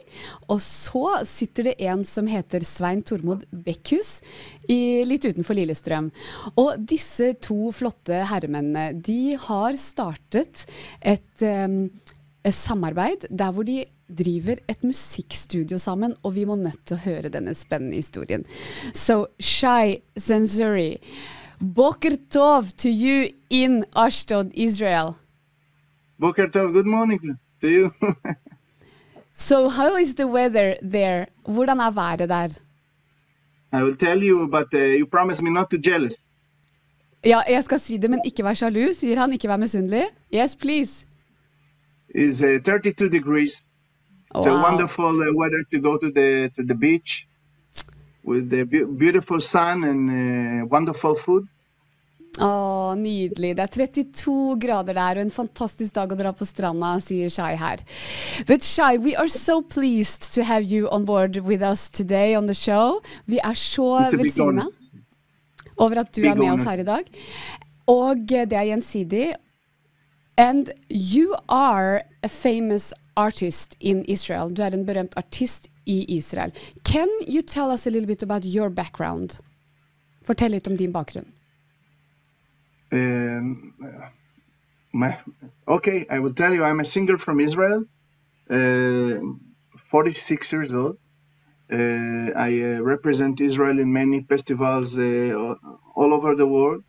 Og så sitter det en som heter Svein Tormod Bekkhus litt utenfor Lillestrøm. Og disse to flotte herremennene, de har startet et, um, samarbeid der hvor de driver et musikkstudio sammen, og vi må nødt til å høre denne spennende historien. Så Shai Sansuri Boker Tov to you in Ashdod, Israel. Boker Tov, good morning to you. so how is the weather there? Hvordan er været der? I will tell you, but uh, you promise me not to jealous. Ja, jeg skal si det, men ikke vær sjalu, sier han. Ikke vær misunnelig. Yes, please. It's uh, 32 degrees. Wow. It's a wonderful uh, weather to go to the to the beach with the beautiful sun and uh, wonderful food. Å, nydelig. Det er 32 grader der og en fantastisk dag å dra på stranda, sier Shai her. But Shai, we are so pleased to have you on board with us today on the show. Vi er så velsigna over at du er med oss her i dag. Og det er gjensidig. And you are a famous artist in Israel. Du er en berømt artist i Israel. Can you tell us a little bit about your background? Fortell litt om din bakgrunn. Um, my, okay, I will tell you, I'm a singer from Israel, uh, 46 years old. I represent Israel in many festivals all over the world,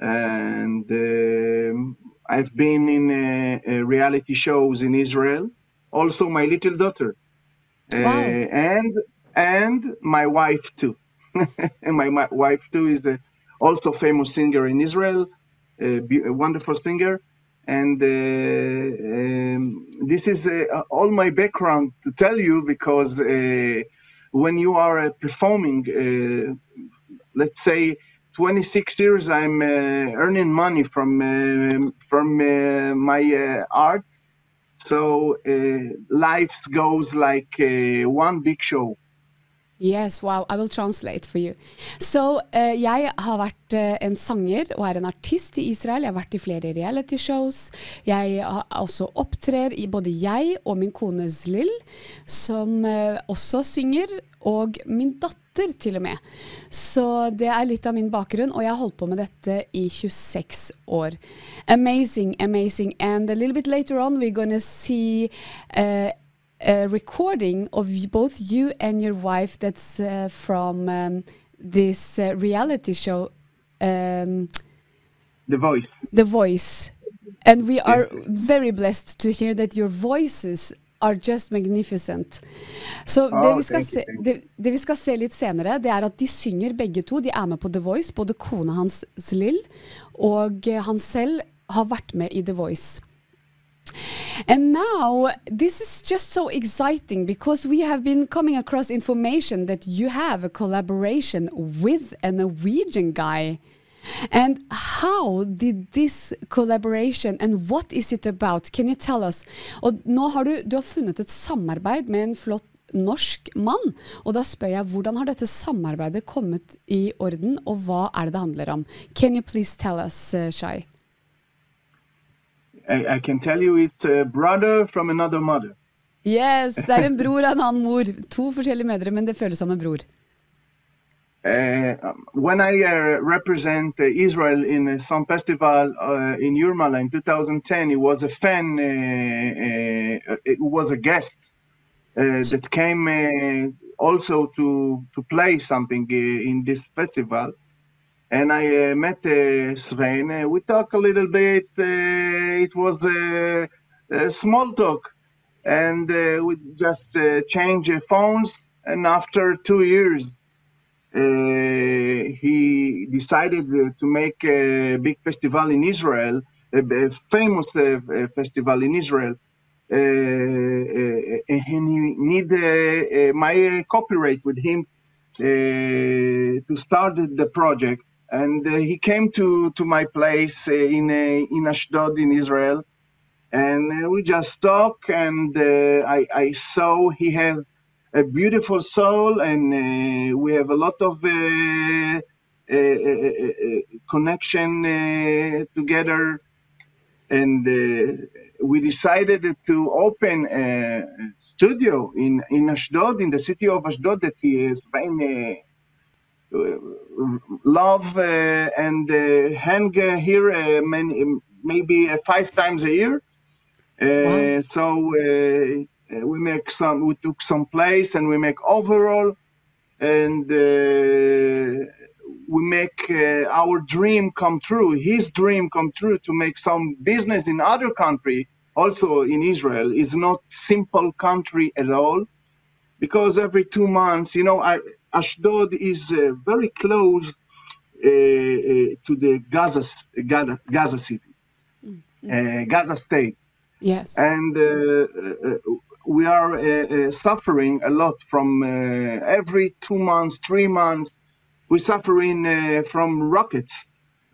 and um, I've been in reality shows in Israel. Also, my little daughter, Wow. and and my wife too. and my, my wife too is a also famous singer in Israel, a, a wonderful singer. And uh, um, this is uh, all my background to tell you because uh, when you are uh, performing, uh, let's say 26 years, I'm uh, earning money from uh, from uh, my uh, art. So uh, life goes like uh, one big show. Yes, wow, I will translate for you. Så uh, jeg har vært uh, en sanger og er en artist i Israel. Jeg har vært i flere reality shows. Jeg har også opptrer i både jeg og min kone Zlil, som uh, også synger, og min datter til og med. Så det er litt av min bakgrunn, og jeg har holdt på med dette i 26 år. Amazing, amazing. And a little bit later on we're gonna see uh, a recording of both you and your wife that's uh, from um, this uh, reality show, um, The voice. The Voice. And we are very blessed to hear that your voices are just magnificent. Så det, Oh, vi skal se, det, det vi skal se litt senere, det er at de synger begge to. De er med på The Voice. Både kona hans Zlil og han selv har vært med i The Voice. And now, this is just so exciting because we have been coming across information that you have a collaboration with a Norwegian guy. And how did this collaboration and what is it about? Can you tell us? Og nå har du, du har funnet et samarbeid med en flott norsk mann. Og da spør jeg, hvordan har dette samarbeidet kommet i orden, og hva er det det handler om? Can you please tell us, uh, Shai? I, I can tell you it's a brother from another mother. Yes, det er en bror og en annen mor. To forskjellige mødre, men det føles som en bror. Uh, when I uh, represent uh, Israel in some festival in Yurmala in 2010, it was a fan, it was a guest that came also to, to play something in this festival. And I uh, met uh, Sven. Uh, we talked a little bit. It was a small talk. And we just changed phones. And after two years, he decided uh, to make a big festival in Israel, a, a famous uh, uh, festival in Israel. Uh, uh, and he need uh, uh, my uh, copyright with him uh, to start the- project. And uh, he came to, to my place uh, in uh, in Ashdod in Israel, and uh, we just talked. And uh, I, I saw he had a beautiful soul, and uh, we have a lot of uh, uh, uh, connection uh, together. And uh, we decided to open a studio in, in Ashdod, in the city of Ashdod, that he is very uh, love uh, and uh, hang uh, here uh, many, maybe uh, five times a year. Uh, Wow. So uh, we make some, we took some place and we make overall, and uh, we make uh, our dream come true. His dream come true to make some business in other country, also in Israel, is not simple country at all because every two months, you know, I, Ashdod is uh, very close uh, uh, to the Gaza, Gaza, Gaza city, uh, Gaza state, Yes. and uh, uh, we are uh, uh, suffering a lot from uh, every two months, three months. We're suffering uh, from rockets.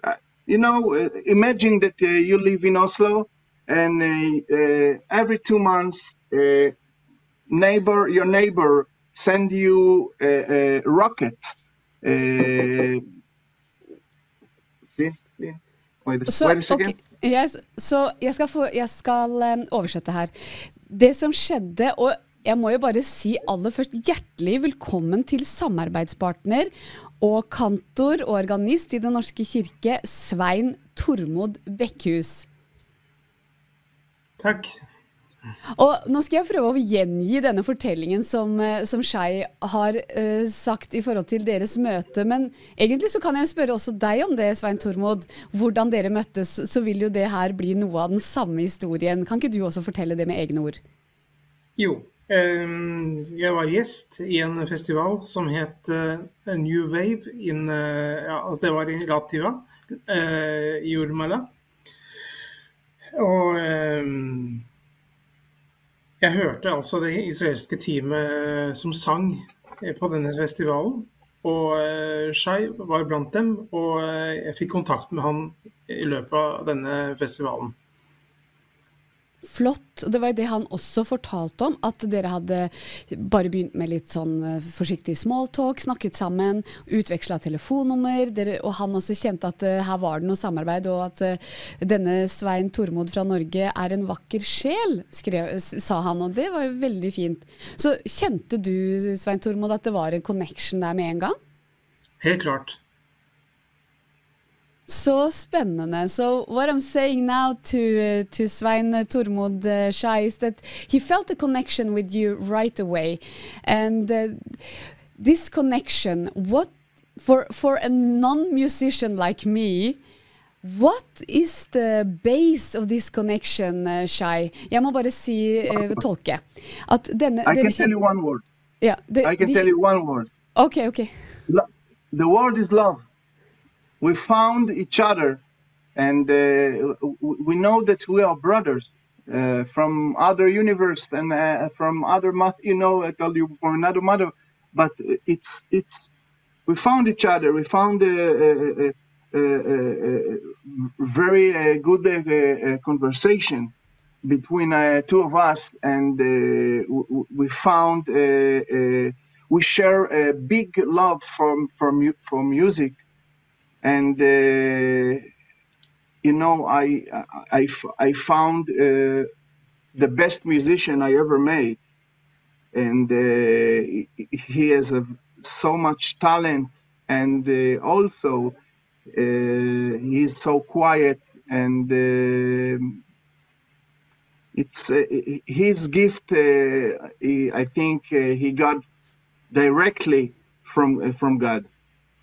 Uh, you know, uh, imagine that uh, you live in Oslo, and uh, uh, every two months. Uh, neighbor, your neighbor send you a, a rocket. Uh, see, see? Wait, a- wait a second. ok, yes, så jeg skal, få, jeg skal um, oversette her. Det som skjedde, og jeg må jo bare si aller først hjertelig velkommen til samarbeidspartner og kantor og organist i Den norske kirke, Svein Tormod Bekkhus. Takk. Og nå skal jeg prøve å gjengi denne fortellingen som, eh, som Skei har uh, sagt i forhold til deres møte. Men egentlig så kan jeg spørre også deg om det, Svein Tormod. Hvordan dere møttes. Så vil jo det her bli noe av den samme historien. Kan ikke du også fortelle det med egne ord? Jo. Um, jeg var gjest i en festival som het uh, New Wave. In, uh, ja, altså det var i Lativa, i Jurmala. Og um, jeg hørte altså det israelske teamet som sang på denne festivalen. Og eh, Shai var blant dem, og eh, jeg fikk kontakt med han i løpet av denne festivalen. Flott. Det var jo det han også fortalte om, at dere hadde bare begynt med litt sånn eh, forsiktig smalltalk, snakket sammen, utveksla telefonnummer, dere, og han også kjente at uh, her var det noe samarbeid, og at uh, denne Svein Tormod fra Norge er en vakker sjel, skrev, sa han, og det var jo veldig fint. Så kjente du, Svein Tormod, at det var en connection der med en gang? Helt klart. Så spennende. So what I'm saying now to uh, to Svein Tormod uh, Shai is that he felt a connection with you right away, and uh, this connection, what for for a non-musician like me. What is the base of this connection, uh, Shai? Jeg må bare si, uh, tolke. At denne, I can tell you one word. Yeah, the, I can tell you one word. Okay, okay. The word is love we found each other, and uh, we know that we are brothers uh, from other universe and uh, from other math. You know, I told you for another mother, but it's it's we found each other. We found a, a, a, very uh, good uh, uh, conversation between two of us, and we found we share a big love from from for music and uh, you know I, I, I found uh, the best musician I ever made. And uh, he has a, so much talent. And uh, also uh, he's so quiet. And uh, it's his gift he, I think he got directly from from God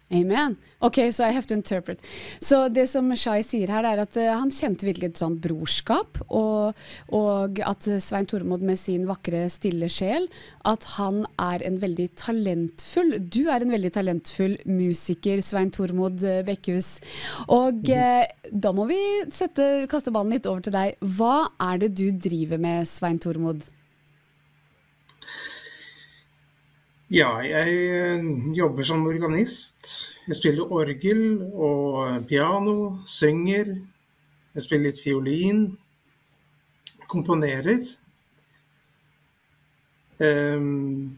Amen. Ok, så I have to interpret. Så det som Shai sier her, er at uh, han kjente virkelig et sånn brorskap, og, og, at Svein Tormod med sin vakre, stille sjel, at han er en veldig talentfull Du er en veldig talentfull musiker, Svein Tormod uh, Bekkhus. Og uh, da må vi sette, kaste ballen litt over til deg. Hva er det du driver med, Svein Tormod? Ja, jeg eh, jobber som organist. Jeg spiller orgel og piano, synger. Jeg spiller litt fiolin. Komponerer. Um,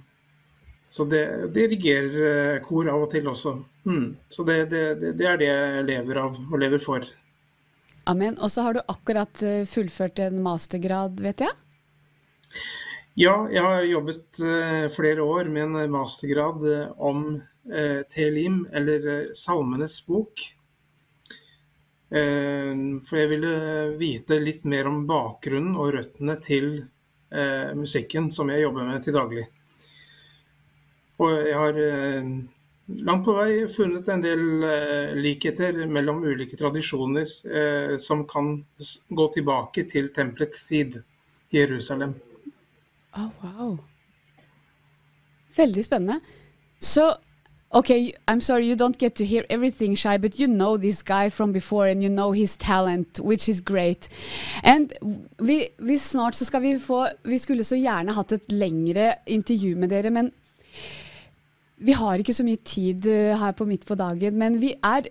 så det dirigerer eh, kor av og til også. Mm. Så det, det, det, er det jeg lever av og lever for. Amen. Og så har du akkurat eh, fullført en mastergrad, vet jeg? Ja, jeg har jobbet uh, flere år med en mastergrad uh, om Telim, eller Salmenes bok. for jeg ville vite litt mer om bakgrunnen og røttene til musikken som jeg jobber med til daglig. Og jeg har langt på vei funnet en del likheter mellom ulike tradisjoner som kan gå tilbake til tempelets tid i Jerusalem. Oh, wow. Veldig spennende. Så Okay, I'm sorry you don't get to hear everything, Shai, but you know this guy from before and you know his talent, which is great. And vi, vi snart så skal vi få Vi skulle så gjerne hatt et lengre intervju med dere, men vi har ikke så mye tid uh, her på Midt på dagen. Men vi er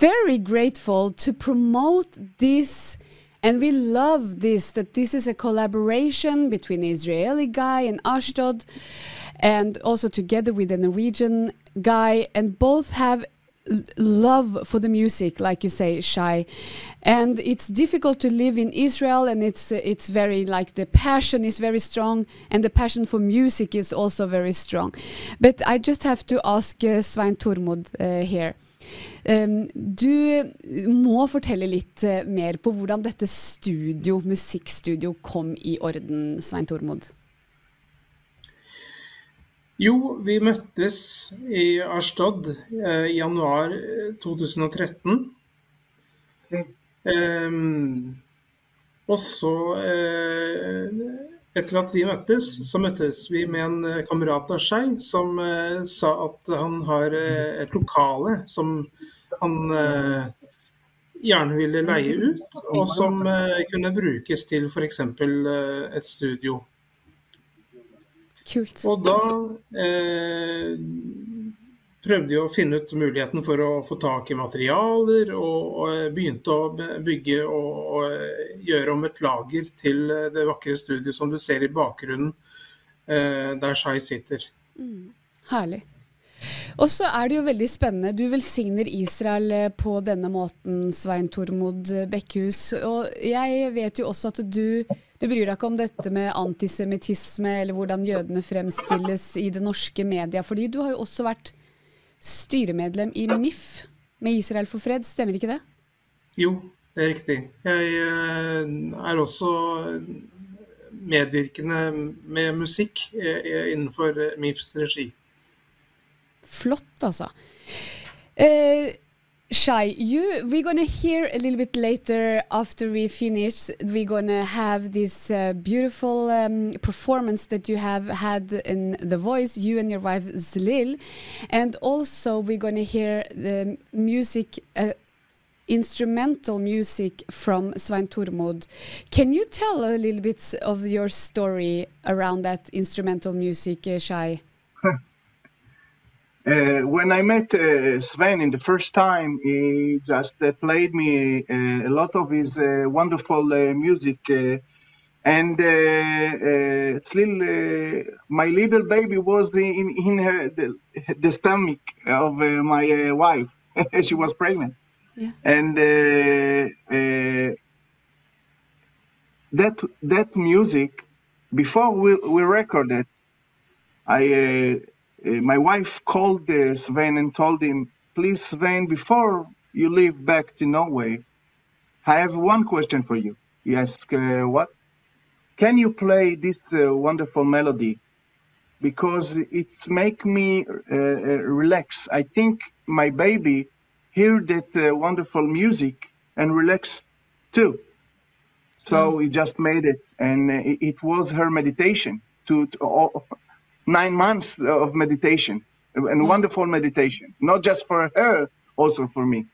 very grateful to promote this And we love this, that this is a collaboration between Israeli guy and Ashdod, and also together with a Norwegian guy, and both have love for the music, like you say, Shai. And it's difficult to live in Israel, and it's it's very like the passion is very strong, and the passion for music is also very strong. But I just have to ask uh, Svein uh, here. Um, du må fortelle litt uh, mer på hvordan dette studio, musikkstudio kom i orden, Svein Tormod. Jo, vi møttes i Arstad eh, i januar 2013. Eh, um, og så, eh, etter at vi møttes, så møttes vi med en eh, kamerat av seg som uh, sa at han har uh, et lokale som han gjerne ville leie ut, og som kunne brukes til f.eks. et studio. Kult. Og da prøvde jo å finne ut muligheten for å få tak i materialer, og, og begynte å bygge og, og, gjøre om et lager til det vakre studioet som du ser i bakgrunnen eh, der Shai sitter. Mm, herlig. Og så er det jo veldig spennende. Du velsigner Israel eh, på denne måten, Svein Tormod Bekkhus. Og jeg vet jo også at du du bryr deg ikke om dette med antisemittisme eller hvordan jødene fremstilles i det norske media, fordi du har jo også vært styremedlem i MIF, med Israel for fred, stemmer ikke det? Jo, det er riktig. Jeg eh, er også medvirkende med musikk eh, innenfor MIFs regi. Flott, altså. Uh, Shai, you we're gonna hear a little bit later after we finish. We're gonna have this uh, beautiful um, performance that you have had in The Voice, you and your wife Zlil, and also we're gonna hear the music. Uh, instrumental music from Svein Tormod. Can you tell a little bit of your story around that instrumental music, uh, Shai? Uh, when I met uh, Sven in the first time, he just uh, played me uh, a lot of his uh, wonderful uh, music. and still, my little baby was in, in her, the, the stomach of my wife. she was pregnant. Yeah. And that that music, before we, we recorded, I uh, my wife called uh, Sven and told him, please, Sven, before you leave back to Norway, I have one question for you. He asked, uh, what? Can you play this uh, wonderful melody? Because it's make me uh, uh, relax. I think my baby hear that wonderful music and relax too. So mm. he just made it, and it was her meditation to, to nine months of meditation and wonderful meditation, not just for her, also for me.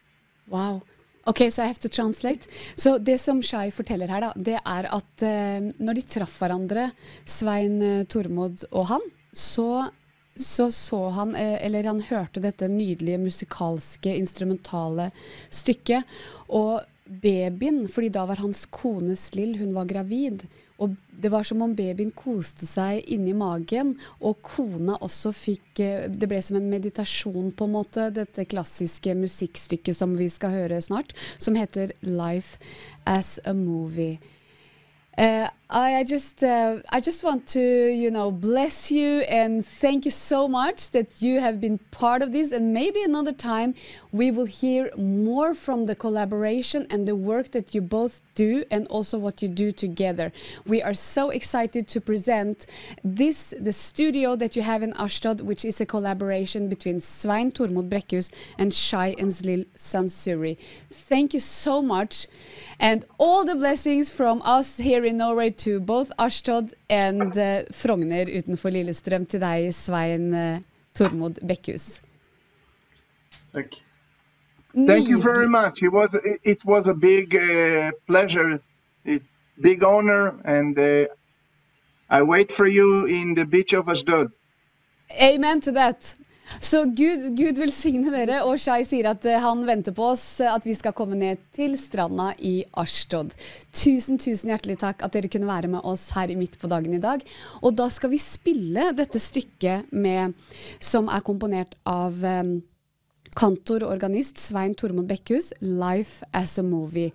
Wow. Ok, so I have to translate. Så Det som Shai forteller her, da, det er at uh, når de traff hverandre, Svein uh, Tormod og han, så, så så han, uh, eller han hørte dette nydelige musikalske, instrumentale stykket. Og babyen, fordi da var hans kone Slill, hun var gravid. Og det var som om babyen koste seg inni magen, og kona også fikk eh, Det ble som en meditasjon, på en måte, dette klassiske musikkstykket som vi skal høre snart, som heter 'Life as a Movie'. Uh, I, I, just uh, I just want to you know bless you and thank you so much that you have been part of this and maybe another time we will hear more from the collaboration and the work that you both do and also what you do together. We are so excited to present this the studio that you have in Ashtod which is a collaboration between Svein Tormod Brekkhus and Shai Enzlil Sansuri. Thank you so much and all the blessings from us here Norway to both Ashtod and uh, Frogner utenfor Lillestrøm til deg, Svein uh, Tormod Bekkhus. Takk. Thank you very much. It was it was a big uh, pleasure, big honor, and uh, I wait for you in the beach of Ashdod. Amen to that. Så Gud, Gud velsigne dere. Og Shai sier at eh, han venter på oss, eh, at vi skal komme ned til stranda i Ashtod. Tusen, tusen hjertelig takk at dere kunne være med oss her i Midt på dagen i dag. Og da skal vi spille dette stykket med, som er komponert av um, kantor og organist Svein Tormod Bekkhus, 'Life as a Movie'.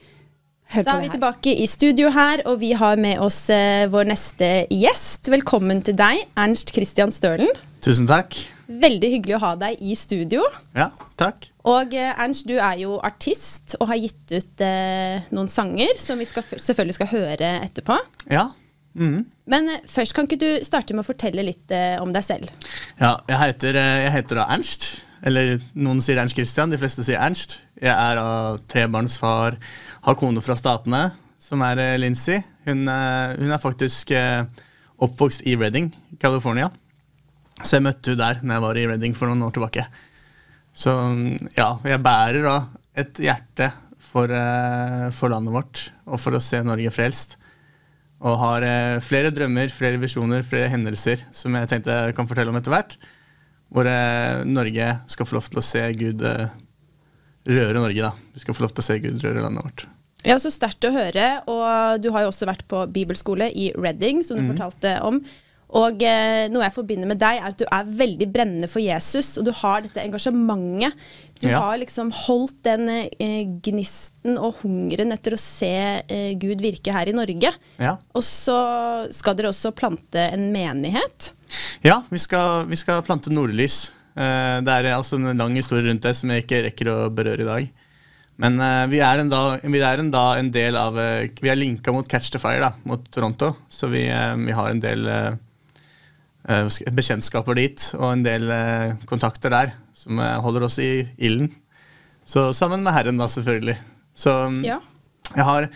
Hør Da er vi tilbake i studio her, og vi har med oss eh, vår neste gjest. Velkommen til deg, Ernst Christian Stølen. Tusen takk. Veldig hyggelig å ha deg i studio. Ja, takk. Og eh, Ernst, du er jo artist og har gitt ut eh, noen sanger som vi skal, selvfølgelig skal høre etterpå. Ja. Mm. Men eh, først kan ikke du starte med å fortelle litt eh, om deg selv? ja jeg, heter, eh, jeg heter da Ernst. Eller noen sier Ernst Christian, de fleste sier Ernst. Jeg er da trebarnsfar, har kone fra Statene, som er Lincy. Hun, hun er faktisk oppvokst i Reading, California. Så jeg møtte hun der når jeg var i Reading for noen år tilbake. Så mm, ja, jeg bærer da et hjerte for, eh, for landet vårt, og for å se Norge frelst. Og har eh, flere drømmer, flere visjoner, flere hendelser som jeg tenkte jeg kan fortelle om etter hvert. Hvor eh, Norge skal få lov til å se Gud røre Norge. da. Vi skal få lov til å se Gud røre landet vårt. Ja, Så sterkt å høre. Og du har jo også vært på bibelskole i Reading, som du fortalte om. Og eh, noe jeg forbinder med deg, er at du er veldig brennende for Jesus, og du har dette engasjementet. Du Ja. har liksom holdt den eh, gnisten og hungeren etter å se eh, Gud virke her i Norge. Ja, Og så skal dere også plante en menighet. ja vi, skal, vi skal plante nordlys. Eh, det er altså en lang historie rundt det som jeg ikke rekker å berøre i dag. Men eh, vi er en da, vi er en, da en del av eh, Vi er linka mot Catch the Fire, da, mot Toronto. Så vi, vi har en del eh, eh, hva skal- bekjentskaper dit, og en del eh, kontakter der, som eh, holder oss i ilden. Så sammen med Herren, da, selvfølgelig. Så mm, Ja. jeg, har,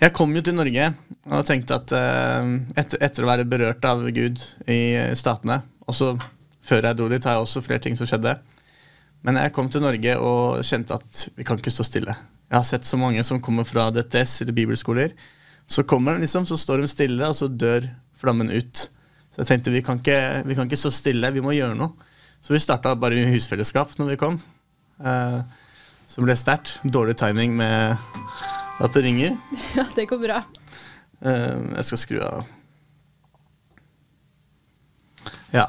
jeg kom jo til Norge og tenkte at eh, etter, etter å være berørt av Gud i Statene Statene Også før jeg dro dit, har jeg også flere ting som skjedde. Men jeg kom til Norge og kjente at vi kan ikke stå stille. Jeg har sett så mange som kommer fra DTS eller bibelskoler. Så kommer de liksom, så står de stille, og så dør flammen ut. Så jeg tenkte vi kan ikke, vi kan ikke stå stille, vi må gjøre noe. Så vi starta bare i husfellesskap når vi kom. Eh, som ble sterkt. Dårlig timing med at det ringer. ja, det går bra. Eh, jeg skal skru av. Ja.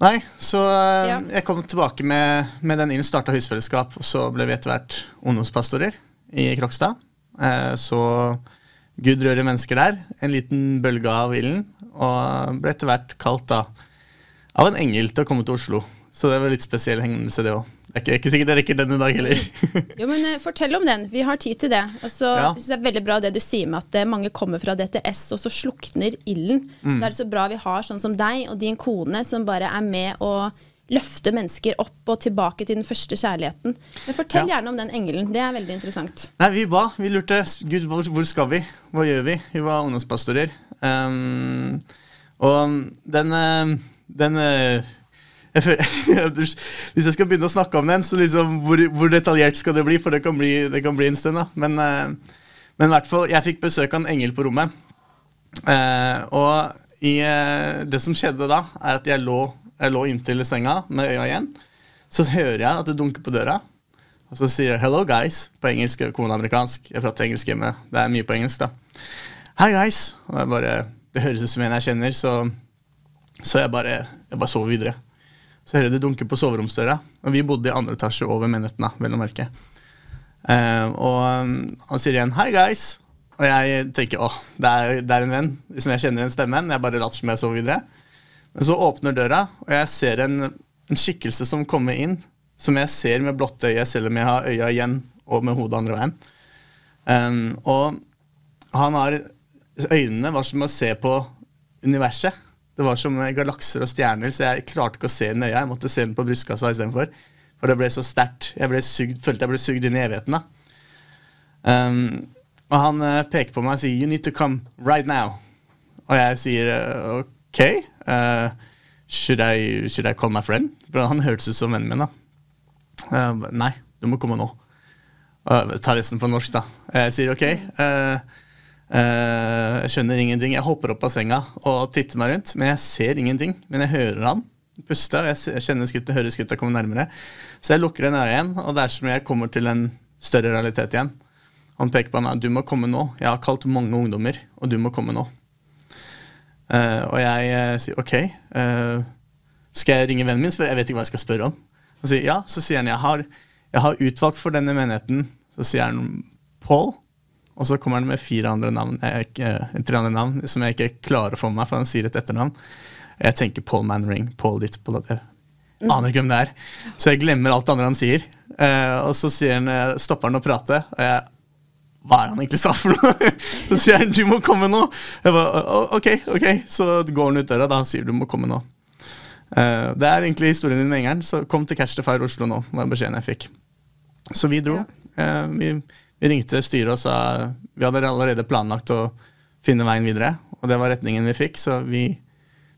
Nei, så eh, Ja. jeg kom tilbake med, med den inn, starta husfellesskap, og så ble vi etter hvert ungdomspastorer i Krokstad. Eh, så Gud rører mennesker der. En liten bølge av ilden. Og ble etter hvert kalt da av en engel til å komme til Oslo. Så det var litt spesiell hendelse, det òg. Det er ikke, ikke sikkert jeg rekker den i dag heller. Jo, men uh, Fortell om den. Vi har tid til det. Og Altså, Ja. synes Det er veldig bra det du sier med at uh, mange kommer fra DTS, og så slukner ilden. Mm. Da er det så bra vi har sånn som deg og din kone, som bare er med å løfte mennesker opp og tilbake til den første kjærligheten. Men Fortell Ja. gjerne om den engelen. Det er veldig interessant. Nei, vi ba. Vi lurte. Gud, hvor, hvor skal vi? Hva gjør vi? Vi var ungdomspastorer. Um, og den, eh, den eh, jeg føler, Hvis jeg skal begynne å snakke om den, så liksom, hvor, hvor detaljert skal det bli? For det kan bli, det kan bli en stund. da. Men, eh, men i hvert fall, jeg fikk besøk av en engel på rommet. Eh, og i, det som skjedde da, er at jeg lå, jeg lå inntil senga med øya igjen. Så hører jeg at det dunker på døra. Og så sier jeg 'hello, guys' på engelsk. Kone er amerikansk. Jeg prater engelsk hjemme. Det er mye på engelsk, da. 'Hei, guys. Og jeg bare, det høres ut som en jeg kjenner, så, så jeg, bare, jeg bare sover videre. Så hører jeg det dunker på soveromsdøra. Og vi bodde i andre etasje over da, vel å merke. Uh, og um, han sier igjen 'Hei, guys'. Og jeg tenker åh, det er, det er en venn. Hvis jeg kjenner den stemmen. Jeg bare later som jeg sover videre. Men så åpner døra, og jeg ser en, en skikkelse som kommer inn. Som jeg ser med blotte øye, selv om jeg har øya igjen og med hodet andre veien. Um, og han har Øynene var som å se på universet. Det var som galakser og stjerner, så jeg klarte ikke å se den i øya. Jeg måtte se den på brystkassa istedenfor. For det ble så sterkt. Jeg ble sugd, følte jeg ble sugd inn i evigheten. da. Um, og han eh, peker på meg og sier 'You need to come right now'. Og jeg sier eh, OK. uh, should, I, should I call my friend? For han hørtes ut som vennen min. da. Uh, nei, du må komme nå. Uh, ta resten på norsk, da. Jeg sier OK. jeg skjønner ingenting. Jeg hopper opp av senga og titter meg rundt, men jeg ser ingenting. Men jeg hører han puste, og jeg kjenner skrittet, hører skrittet komme nærmere. Så jeg lukker øynene igjen, og det er som jeg kommer til en større realitet igjen. Han peker på meg du må komme nå. Jeg har kalt mange ungdommer, og du må komme nå. Eh, og jeg uh, sier OK. uh, skal jeg ringe vennen min? For jeg vet ikke hva jeg skal spørre om. Og sier, ja, så sier han jeg har, jeg har utvalgt for denne menigheten. Så sier han Paul. Og så kommer han med fire andre navn, jeg, ikke, tre andre navn som jeg ikke klarer å få med meg, for han sier et etternavn. Jeg tenker Paul Manring, Paul ditt, Paul det. Aner ikke hvem det er. Så jeg glemmer alt det andre han sier. Og så sier han, stopper han å prate. Og jeg, hva er han egentlig sa for noe? Så sier han du må komme nå. Jeg bare, ok, ok. Så går han ut døra, da han sier du må komme nå. Uh, det er egentlig historien din med engelen. Så kom til Catch the Fire Oslo nå, var beskjeden jeg fikk. Så vi dro. Uh, vi, vi ringte styret og sa vi hadde allerede planlagt å finne veien videre. Og det var retningen vi fikk, så vi,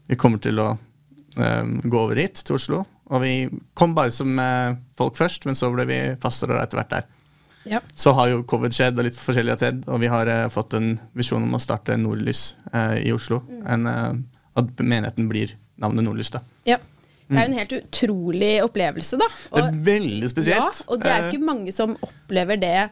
vi kommer til å eh, gå over hit, til Oslo. Og vi kom bare som uh, folk først, men så ble vi pastorer etter hvert der. Ja. Så har jo covid skjedd, og litt forskjellig har skjedd, og vi har uh, fått en visjon om å starte Nordlys uh, i Oslo. En, eh, at menigheten blir navnet Nordlys, da. Ja. Det er jo en helt utrolig opplevelse, da. Og, Det er veldig spesielt. Ja, og det er ikke mange som opplever det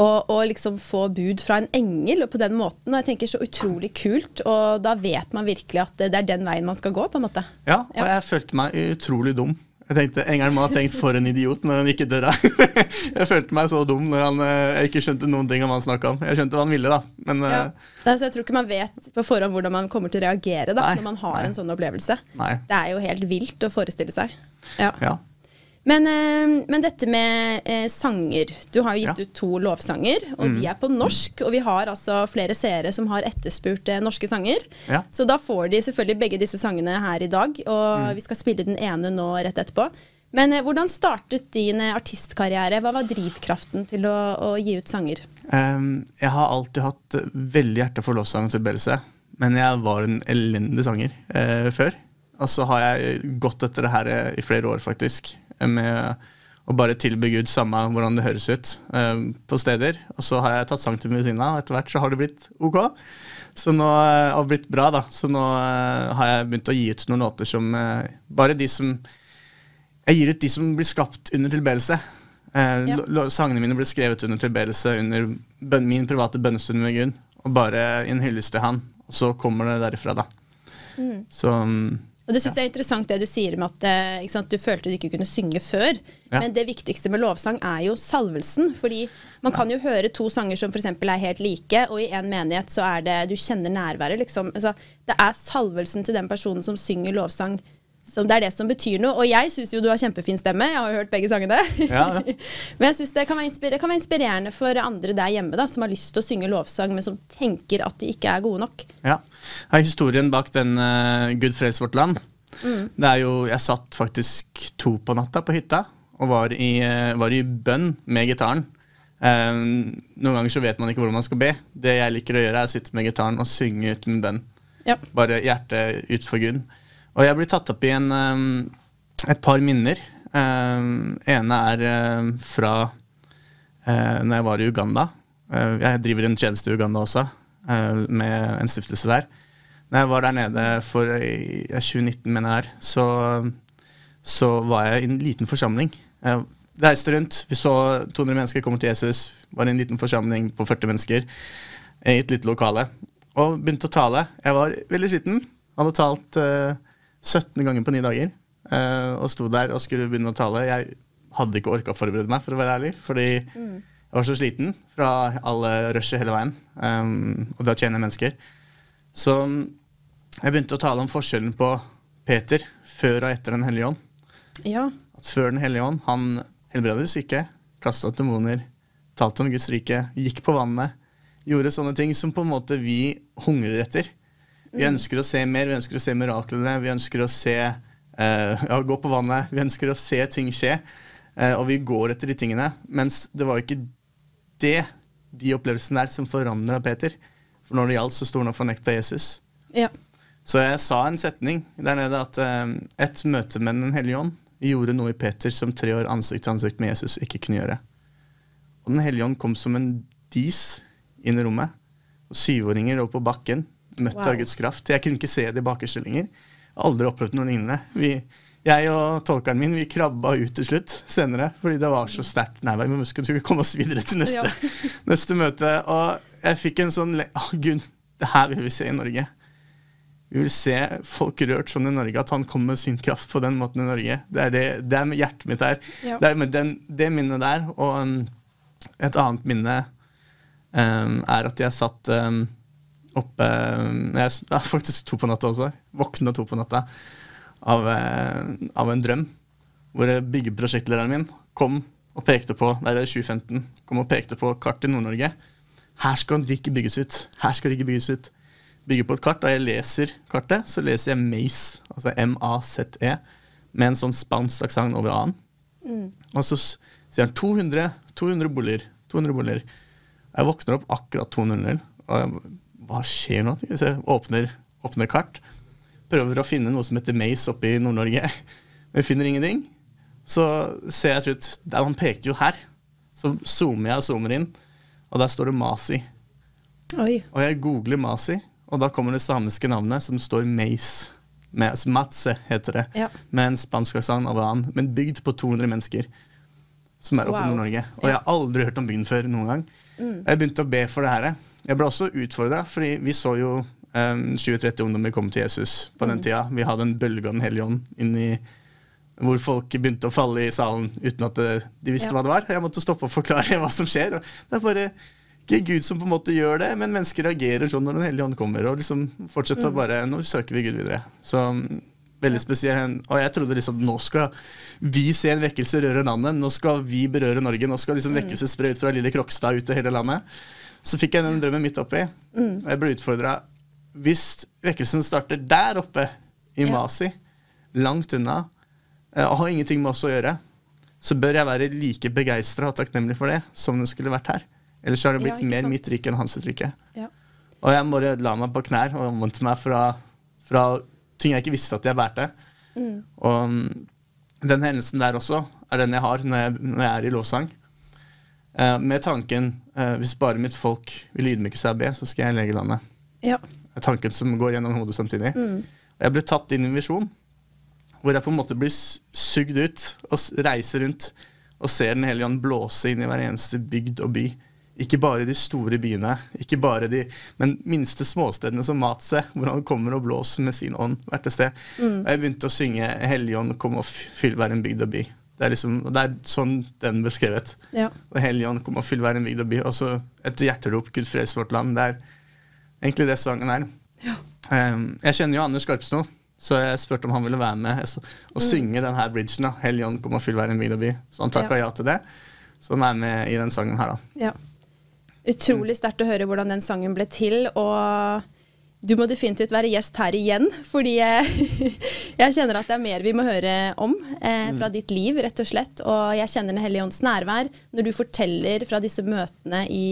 å liksom få bud fra en engel og på den måten. Og jeg tenker så utrolig kult, og da vet man virkelig at det, det er den veien man skal gå, på en måte. Ja, og Ja. jeg følte meg utrolig dum. Jeg tenkte, Engelen må ha tenkt for en idiot når han gikk i døra. jeg følte meg så dum når han, eh, jeg ikke skjønte noen ting om hva han snakka om. Jeg skjønte hva han ville, da. Men Ja. eh, Nei, jeg tror ikke man vet på forhånd hvordan man kommer til å reagere da, Nei, når man har nei. en sånn opplevelse. Det er jo helt vilt å forestille seg. Ja. Ja. Men, eh, men dette med eh, sanger. Du har jo gitt Ja. Mm. ut to lovsanger, og de er på norsk. Og vi har altså flere seere som har etterspurt eh, norske sanger. Ja. Så da får de selvfølgelig begge disse sangene her i dag, og Mm. vi skal spille den ene nå rett etterpå. Men eh, hvordan startet din eh, artistkarriere? Hva var drivkraften til å, å gi ut sanger? Um, jeg har alltid hatt veldig hjerte for lovsang og tilbedelse, men jeg var en elendig sanger eh, før. Og så har jeg gått etter det her i flere år, faktisk, med å bare tilby Gud samme hvordan det høres ut um, på steder. Og så har jeg tatt sang til medisina, og etter hvert så har det blitt ok. Så nå uh, har det blitt bra, da. Så nå uh, har jeg begynt å gi ut noen låter som uh, Bare de som Jeg gir ut de som blir skapt under tilbedelse. Ja. Sangene mine ble skrevet under tilbedelse, under bøn, min private bønnestund med Gud. Og bare i en hyllest til Han. Og så kommer det derifra, da. Så mm, Og det syns jeg er interessant det du sier med at eh, sant, du følte du ikke kunne synge før. Ja. Men det viktigste med lovsang er jo salvelsen. Fordi man kan jo høre to sanger som f.eks. er helt like, og i en menighet så er det Du kjenner nærværet, liksom. Altså, det er salvelsen til den personen som synger lovsang. Som det er det som betyr noe. Og jeg syns jo du har kjempefin stemme. Jeg har jo hørt begge sangene. Ja, ja. men jeg synes det kan, være det kan være inspirerende for andre der hjemme da, som har lyst til å synge lovsang, men som tenker at de ikke er gode nok. Ja. Det er historien bak den uh, Gud frels vårt land. Det er jo, Jeg satt faktisk to på natta på hytta og var i, uh, var i bønn med gitaren. Um, noen ganger så vet man ikke hvordan man skal be. Det jeg liker å gjøre, er å sitte med gitaren og synge ut min bønn. Ja. Bare hjertet ut for Gud. Og jeg blir tatt opp i en, eh, et par minner. Um, ene er eh, fra uh, når jeg var i Uganda. Jeg driver en tjeneste i Uganda også, med en stiftelse der. Når jeg var der nede for i ja, 2019, mener jeg, så, så var jeg i en liten forsamling. Jeg reiste rundt, vi så 200 mennesker komme til Jesus. Var i en liten forsamling på 40 mennesker i et lite lokale. Og begynte å tale. Jeg var veldig skitten. Hadde talt eh, 17 ganger på ni dager. eh, og sto der og skulle begynne å tale. Jeg hadde ikke orka å forberede meg, for å være ærlig. Fordi jeg var så sliten fra alle rushet hele veien. Um, og det å tjene mennesker. Så jeg begynte å tale om forskjellen på Peter før og etter Den hellige ånd. Ja. At før Den hellige ånd, han helbredet syke, kasta ut demoner, talte om Guds rike, gikk på vannet, gjorde sånne ting som på en måte vi hungrer etter. Vi ønsker å se mer, vi ønsker å se miraklene, vi ønsker å se eh, ja, gå på vannet, vi ønsker å se ting skje. Eh, og vi går etter de tingene. Mens det var jo ikke det, de opplevelsene der, som forandra Peter. For når det gjaldt, så sto han og fornekta Jesus. ja. Så jeg sa en setning der nede at eh, et møte med Den hellige ånd gjorde noe i Peter som tre år ansikt til ansikt med Jesus ikke kunne gjøre. Og Den hellige ånd kom som en dis inn i rommet. Og syvåringer lå på bakken, møtt Wow. av Guds kraft. Jeg kunne ikke se det i bakerste lenger. Aldri opplevd noe lignende. Vi, jeg og tolkeren min vi krabba ut til slutt senere, fordi det var så sterkt nærvær. Vi skulle komme oss videre til neste, Ja. neste møte. Og jeg fikk en sånn Å, Gud, det her vil vi se i Norge. vi vil se folk rørt sånn i Norge, at han kommer med sin kraft på den måten i Norge. Det er det, det er med hjertet mitt her. Ja. Det er med den, det minnet der, og um, et annet minne um, er at jeg satt um, oppe um, jeg, er Faktisk to på natta også. Våkna to på natta av, eh, av en drøm. Hvor eh, byggeprosjektlederen min kom og pekte på det er 2015, kom og pekte på kartet i Nord-Norge. Her skal Rikke bygges ut. Her skal Rikke bygges ut. Bygger på et kart, og jeg leser kartet, så leser jeg Maze, altså M-A-Z-E, med en sånn spansk aksent over A-en. Og så sier han 200, 200 boliger. 200 boliger. Jeg våkner opp akkurat 200, og jeg, hva skjer nå? Så jeg åpner, åpner kart, prøver å finne noe som heter Mace oppe i Nord-Norge, men finner ingenting. Så ser jeg til slutt der Han pekte jo her. Så zoomer jeg og zoomer inn, og der står det Masi. Oi. Og jeg googler Masi, og da kommer det samiske navnet som står Mace. Med, Matse heter det. Ja. Med en spansk aksent over annen, men bygd på 200 mennesker. Som er oppe i Nord-Norge. Og jeg har aldri hørt om bygden før noen gang. Jeg begynte å be for det her. Jeg ble også utfordra, fordi vi så jo um, 20-30 ungdommer komme til Jesus på den tida. Vi hadde en bølge av Den hellige ånd inn i hvor folk begynte å falle i salen uten at eh, de visste Ja. hva det var. Jeg måtte stoppe og forklare hva som skjer. Det er bare ikke Gud som på en måte gjør det, men mennesker reagerer sånn når Den hellige ånd kommer. Og liksom fortsetter å bare Nå søker vi Gud videre. Så mm, veldig spesielt. Og jeg trodde liksom nå skal vi se en vekkelse røre landet. Nå skal vi berøre Norge. Nå skal liksom vekkelse spre ut fra lille Krokstad ut til hele landet. Så fikk jeg den drømmen midt oppi. Og jeg ble utfordra. Hvis vekkelsen starter der oppe i Ja. Masi, langt unna, eh, og har ingenting med oss å gjøre, så bør jeg være like begeistra og takknemlig for det som det skulle vært her. Ellers har det blitt ja, mer mitt rike enn hans rike. Ja. Og jeg bare la meg på knær og omvendte meg fra, fra ting jeg ikke visste at jeg bærte. Og mm, den hendelsen der også er den jeg har når jeg, når jeg er i lovsang. Eh, med tanken eh, hvis bare mitt folk vil ydmyke seg og be, så skal jeg lege landet. Ja. Er tanken som går gjennom hodet samtidig. Mm. jeg ble tatt inn i en visjon hvor jeg på en måte blir sugd ut og reiser rundt og ser Den hellige ånd blåse inn i hver eneste bygd og by. Ikke bare de store byene, ikke bare de, men minste småstedene som Matse, hvor han kommer og blåser med sin ånd hvert et sted. Og jeg begynte å synge 'Hellige ånd, kom og fyll hver en bygd og by'. Det er, liksom, det er sånn den beskrevet. Ja. Og Helligånd kom og fyll hver en bygd og by. Og så et hjerterop, Gud frels vårt land. Det er egentlig det sangen er. Um, jeg kjenner jo Anders Skarpsno, så jeg spurte om han ville være med og synge denne bridgen. da, Hellige ånd, kom og fyll hver en bygd og by. Så han takka ja. til det. Så han er med i den sangen her, da. Ja. Utrolig sterkt å høre hvordan den sangen ble til, og du må definitivt være gjest her igjen, fordi jeg, jeg kjenner at det er mer vi må høre om eh, fra ditt liv, rett og slett. Og jeg kjenner Den hellige ånds nærvær når du forteller fra disse møtene i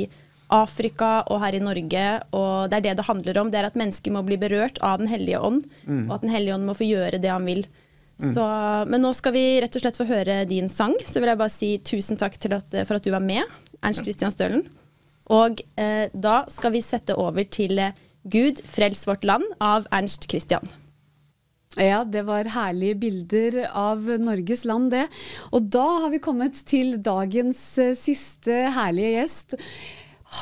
Afrika og her i Norge, og det er det det handler om. Det er at mennesker må bli berørt av Den hellige ånd, og at Den hellige ånd må få gjøre det han vil. Så, men nå skal vi rett og slett få høre din sang. Så vil jeg bare si tusen takk til at, for at du var med, Ernst Christian Stølen. Og eh, da skal vi sette over til eh, Gud, frels vårt land av Ernst Christian. Ja, det var herlige bilder av Norges land, det. Og da har vi kommet til dagens eh, siste herlige gjest.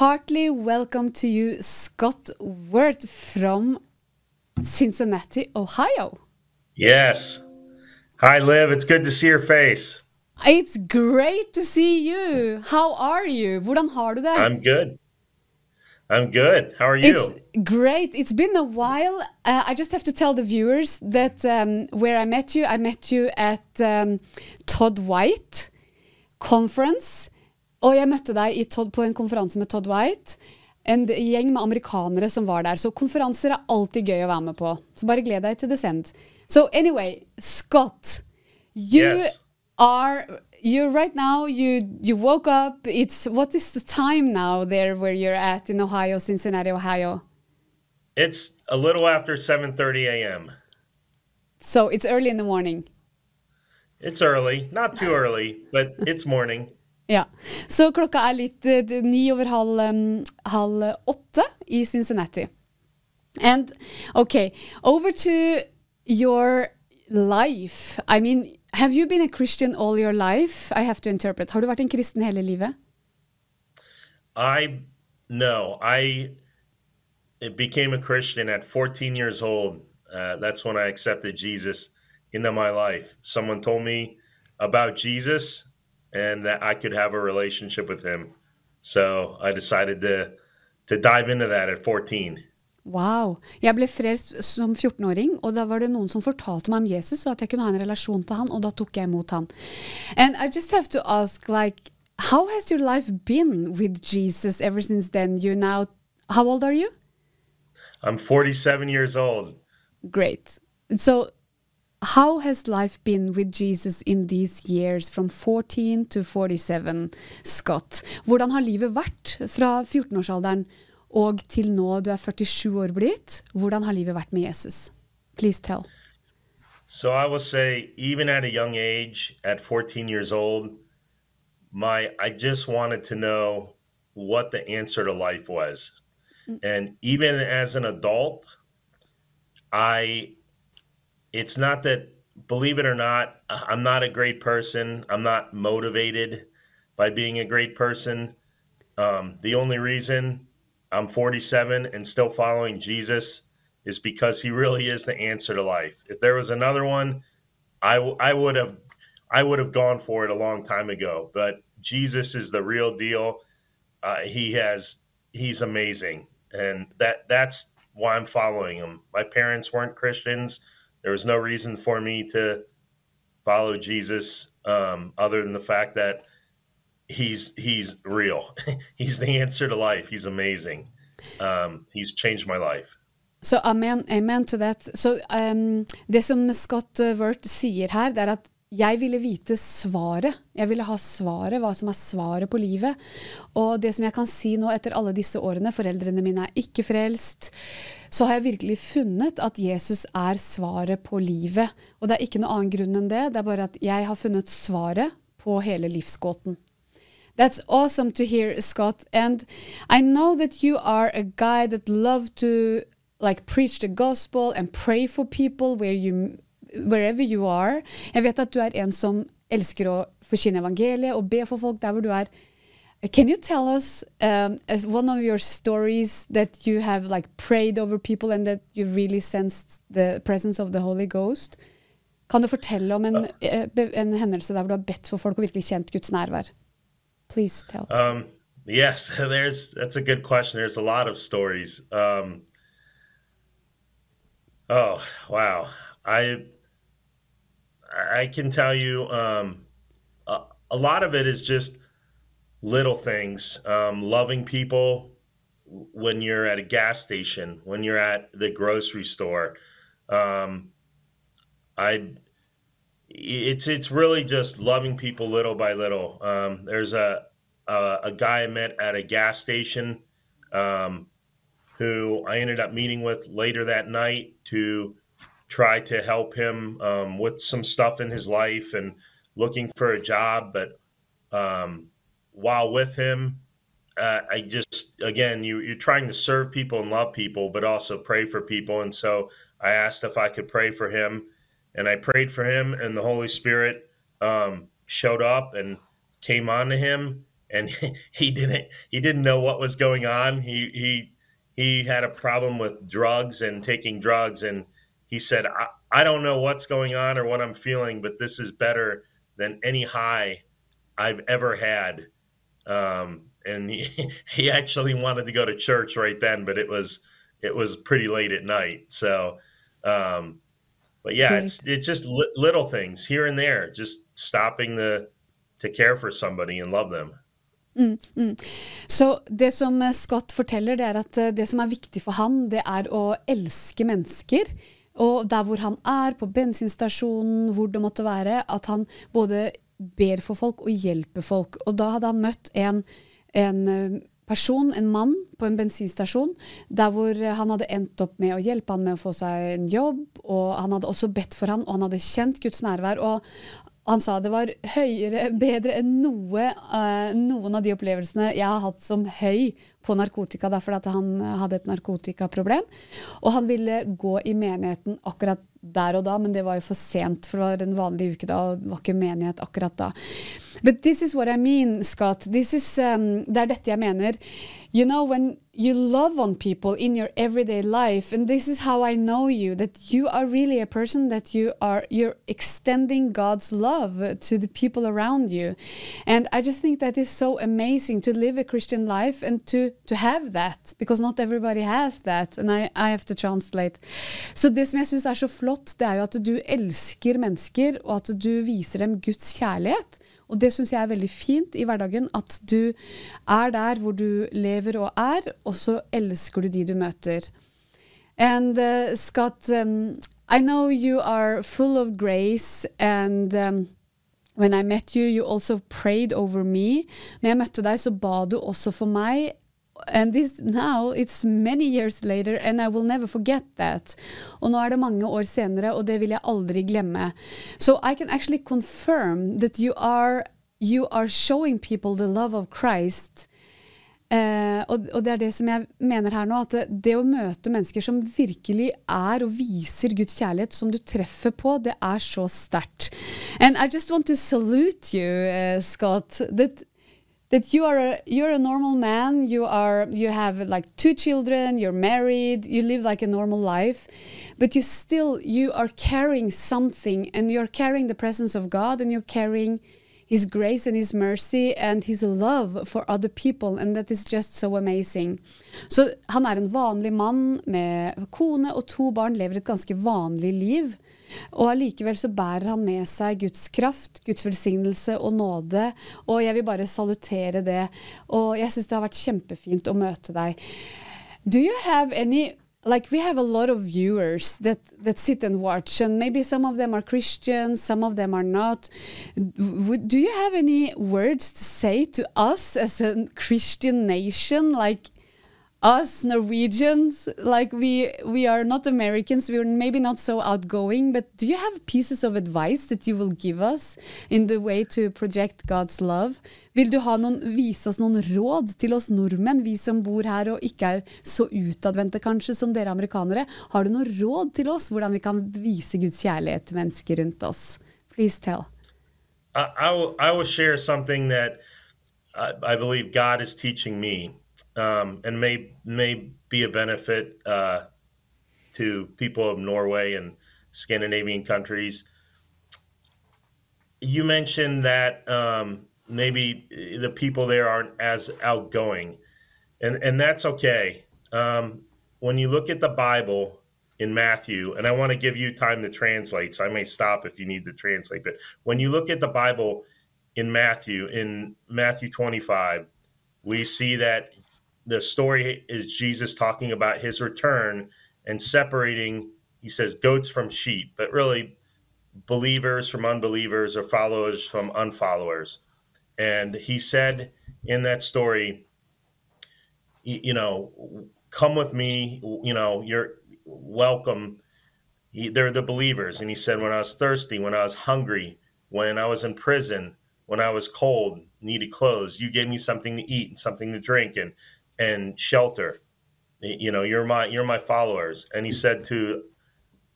Heartly welcome to you, Scott Worth from Cincinnati, Ohio. Yes. Hi, Liv. It's good to see your face. It's great to see you. How are you? Hvordan har du det? I'm good. I'm good. How are you? It's great. It's been a while. Uh, I just have to tell the viewers that um, where I met you, I met you at um, Todd White conference. Og jeg møtte deg i Todd, på en konferanse med Todd White. En gjeng med amerikanere som var der. Så konferanser er alltid gøy å være med på. Så bare gled deg til Descent. So anyway, Scott, you Yes. are you right now you you woke up. It's what is the time now there where you're at in ohio cincinnati ohio? It's a little after 7:30 a.m. so it's early in the morning. It's early, not too early, but it's morning. ja så klokka er litt d- ni over halv, um, halv åtte i cincinnati. And okay over to your life. I mean have you been a christian all your life i have to interpret har du vært en kristen hele livet I no, I became a Christian at 14 years old Uh, that's when I accepted Jesus into my life. Someone told me about Jesus and that I could have a relationship with him. So I decided to to dive into that at 14. Wow. Jeg ble frelst som 14-åring, og da var det noen som fortalte meg om Jesus, og at jeg kunne ha en relasjon til han, og da tok jeg imot han. And I just have to ask, like, how has your life been with Jesus ever since then? You now, how old are you? I'm 47 years old. Great. So, how has life been with Jesus in these years from 14 to 47, Scott? Hvordan har livet vært fra 14-årsalderen og til nå du er 47 år blitt? Hvordan har livet vært med Jesus? Please tell. So I will say, even at a young age, at 14 years old, my I just wanted to know what the answer to life was. And even as an adult, I it's not that believe it or not, I'm not a great person. I'm not motivated by being a great person. Um, the only reason I'm 47 and still following Jesus is because he really is the answer to life. If there was another one, I, w- I would have I would have gone for it a long time ago. But Jesus is the real deal. Uh, he has he's amazing, and that that's why I'm following him. My parents weren't Christians. There was no reason for me to follow Jesus um, other than the fact that he's he's real. he's the answer to life. He's amazing. Um, he's changed my life. Så amen, amen to that. Så um, det som Scott Wurt sier her, det er at jeg ville vite svaret. Jeg ville ha svaret, hva som er svaret på livet. Og det som jeg kan si nå etter alle disse årene, foreldrene mine er ikke frelst, så har jeg virkelig funnet at Jesus er svaret på livet. Og det er ikke noen annen grunn enn det. Det er bare at jeg har funnet svaret på hele livsgåten. That's awesome to hear, Scott. And I know that you are a guy that love to like preach the gospel and pray for people where you wherever you are. Jeg vet at du er en som elsker å forkynne evangeliet og be for folk der hvor du er. Can you tell us um, one of your stories that you have like prayed over people and that you really sensed the presence of the Holy Ghost? Kan du fortelle om en, eh, en hendelse der hvor du har bedt for folk og virkelig kjent Guds nærvær? Please tell. Um, yes, there's that's a good question. There's a lot of stories. Um, oh wow, I I can tell you um, a, a lot of it is just little things. Um, loving people when you're at a gas station, when you're at the grocery store. Um, I it's it's really just loving people little by little. Um, there's a, a a guy I met at a gas station um, who I ended up meeting with later that night to try to help him um, with some stuff in his life and looking for a job. But um, while with him, uh, I just again you you're trying to serve people and love people, but also pray for people. And so I asked if I could pray for him, and I prayed for him, and the Holy Spirit um, showed up and came onto him, and he didn't he didn't know what was going on. He he he had a problem with drugs and taking drugs, and he said, I, I don't know what's going on or what I'm feeling, but this is better than any high I've ever had. Um, and he, he actually wanted to go to church right then, but it was it was pretty late at night. So, um, but yeah, it's it's just li- little things here and there, just stopping the to care for somebody and love them. Mm, mm. Så det som eh, Scott forteller, det er at eh, det som er viktig for han, det er å elske mennesker. Og der hvor han er, på bensinstasjonen, hvor det måtte være, at han både ber for folk og hjelper folk. Og da hadde han møtt en, en eh, person, en mann, på en bensinstasjon, der hvor han hadde endt opp med å hjelpe han med å få seg en jobb, og han hadde også bedt for han, og han hadde kjent Guds nærvær. og han sa det var høyere, bedre enn noe, uh, noen av de opplevelsene jeg har hatt som høy på narkotika, fordi at han hadde et narkotikaproblem. Og han ville gå i menigheten akkurat der og da, men det var jo for sent, for det var en vanlig uke da, og det var ikke menighet akkurat da. But this is what I mean, Scott. This is, um, det er dette jeg mener. You know when you love on people in your everyday life and this is how i know you that you are really a person that you are you're extending god's love to the people around you. And i just think that is so amazing to live a christian life and to to have that because not everybody has that and i i have to translate. Så det som jeg syns er så flott det er jo at du elsker mennesker og at du viser dem guds kjærlighet og det syns jeg er veldig fint i hverdagen, at du er der hvor du lever og er, og så elsker du de du møter. And uh, Scott, um, I know you are full of grace and um, When I met you, you also prayed over me. Når jeg møtte deg, så ba du også for meg. And this now, it's many years later, and I will never forget that. Og nå er det mange år senere, og det vil jeg aldri glemme. So I can actually confirm that you are, you are showing people the love of Christ. Uh, og, og, det er det som jeg mener her nå, at det, det, å møte mennesker som virkelig er og viser Guds kjærlighet, som du treffer på, det er så sterkt. And I just want to salute you, uh, Scott. That that you are a, you're a normal man you are you have like two children you're married you live like a normal life but you still you are carrying something and you're carrying the presence of god and you're carrying his grace and his mercy and his love for other people and that is just so amazing. Så han er en vanlig mann med kone og to barn lever et ganske vanlig liv og allikevel så bærer han med seg Guds kraft, Guds velsignelse og nåde. Og jeg vil bare salutere det. Og jeg syns det har vært kjempefint å møte deg. Do you have any like we have a lot of viewers that that sit and watch and maybe some of them are christians some of them are not do you have any words to say to us as a christian nation like us Norwegians, like we we are not Americans, we're maybe not so outgoing, but do you have pieces of advice that you will give us in the way to project God's love? Vil du ha noen, vise oss noen råd til oss nordmenn, vi som bor her og ikke er så utadvendte kanskje som dere amerikanere? Har du noen råd til oss hvordan vi kan vise Guds kjærlighet til mennesker rundt oss? Please tell. I, I, will, I will share something that I, I believe God is teaching me. Um, and may may be a benefit uh, to people of Norway and Scandinavian countries. You mentioned that um, maybe the people there aren't as outgoing, and and that's okay. Um, when you look at the Bible in Matthew, and I want to give you time to translate, so I may stop if you need to translate. But when you look at the Bible in Matthew, in Matthew 25, we see that the story is Jesus talking about his return and separating, he says, goats from sheep, but really believers from unbelievers or followers from unfollowers. And he said in that story, you know, come with me, you know, you're welcome. They're the believers. And he said, when I was thirsty, when I was hungry, when I was in prison, when I was cold, needed clothes, you gave me something to eat and something to drink. And and shelter. You know, you're my you're my followers. And he said to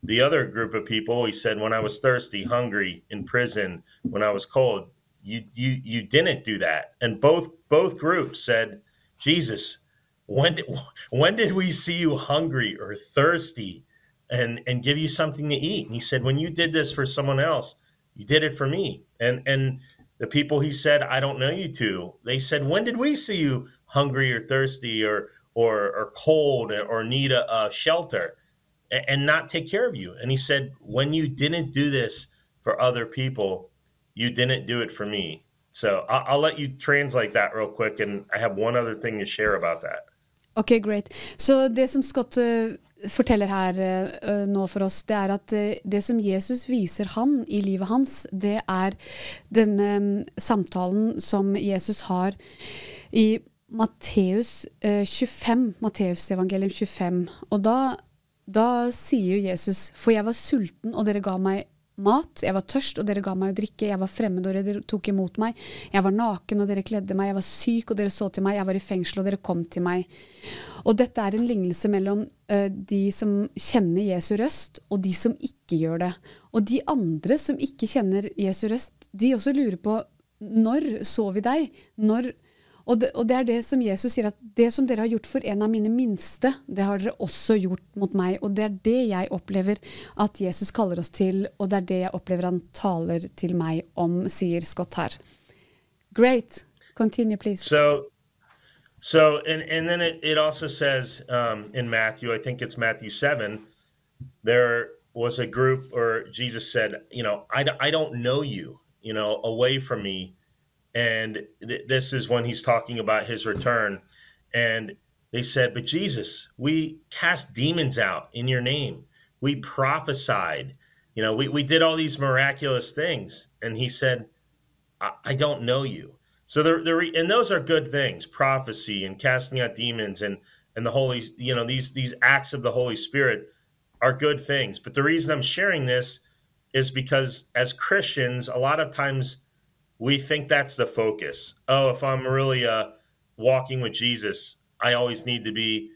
the other group of people, he said, when I was thirsty, hungry, in prison, when I was cold, you you you didn't do that. And both both groups said, Jesus, when did, when did we see you hungry or thirsty and and give you something to eat? And he said, when you did this for someone else, you did it for me. And and the people he said, I don't know you to, they said, when did we see you hungry or thirsty or or, or cold or need a, a shelter and, not take care of you. And he said, when you didn't do this for other people, you didn't do it for me. So I'll, I'll let you translate that real quick, and I have one other thing to share about that. Ok, great. Så det som Scott uh, forteller her uh, nå for oss, det er at uh, det som Jesus viser han i livet hans, det er denne um, samtalen som Jesus har i Matteus eh, 25, Matteusevangelium 25. Og da, da sier Jesus, for jeg var sulten, og dere ga meg mat. Jeg var tørst, og dere ga meg å drikke. Jeg var fremmed, og dere tok imot meg. Jeg var naken, og dere kledde meg. Jeg var syk, og dere så til meg. Jeg var i fengsel, og dere kom til meg. Og dette er en lignelse mellom uh, de som kjenner Jesu røst, og de som ikke gjør det. Og de andre som ikke kjenner Jesu røst, de også lurer på når så vi deg? Når Og det, og det er det som Jesus sier, at det som dere har gjort for en av mine minste, det har dere også gjort mot meg. Og det er det jeg opplever at Jesus kaller oss til, og det er det jeg opplever han taler til meg om, sier Scott her. Great. Continue, please. So, so and and then it, it also says um, in Matthew, I think it's Matthew 7, there was a group, or Jesus said, you know, I, I don't know you, you know, away from me. And th- this is when he's talking about his return. And they said, But Jesus, we cast demons out in your name. We prophesied. You know, we, we did all these miraculous things. And he said, I, I don't know you. So they're, they're, and those are good things, prophecy and casting out demons and, and the Holy, you know, these, these acts of the Holy Spirit are good things. But the reason I'm sharing this is because as Christians, a lot of times we think that's the focus. Oh, if I'm really uh, walking with Jesus, I always need to be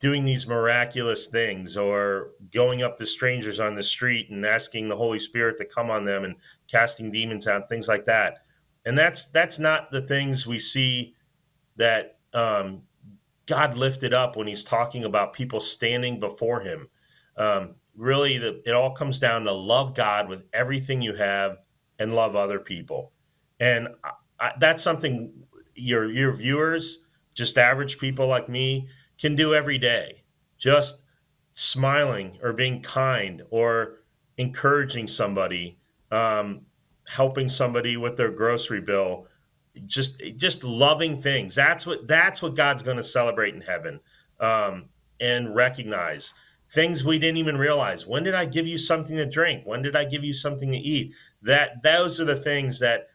doing these miraculous things or going up to strangers on the street and asking the Holy Spirit to come on them and casting demons out, things like that. And that's that's not the things we see that um, God lifted up when He's talking about people standing before Him. Um, really, the, it all comes down to love God with everything you have and love other people. And I, I, that's something your your viewers, just average people like me, can do every day. Just smiling or being kind or encouraging somebody, um, helping somebody with their grocery bill, just just loving things. That's what that's what God's going to celebrate in heaven um, and recognize things we didn't even realize. When did I give you something to drink? When did I give you something to eat? That those are the things that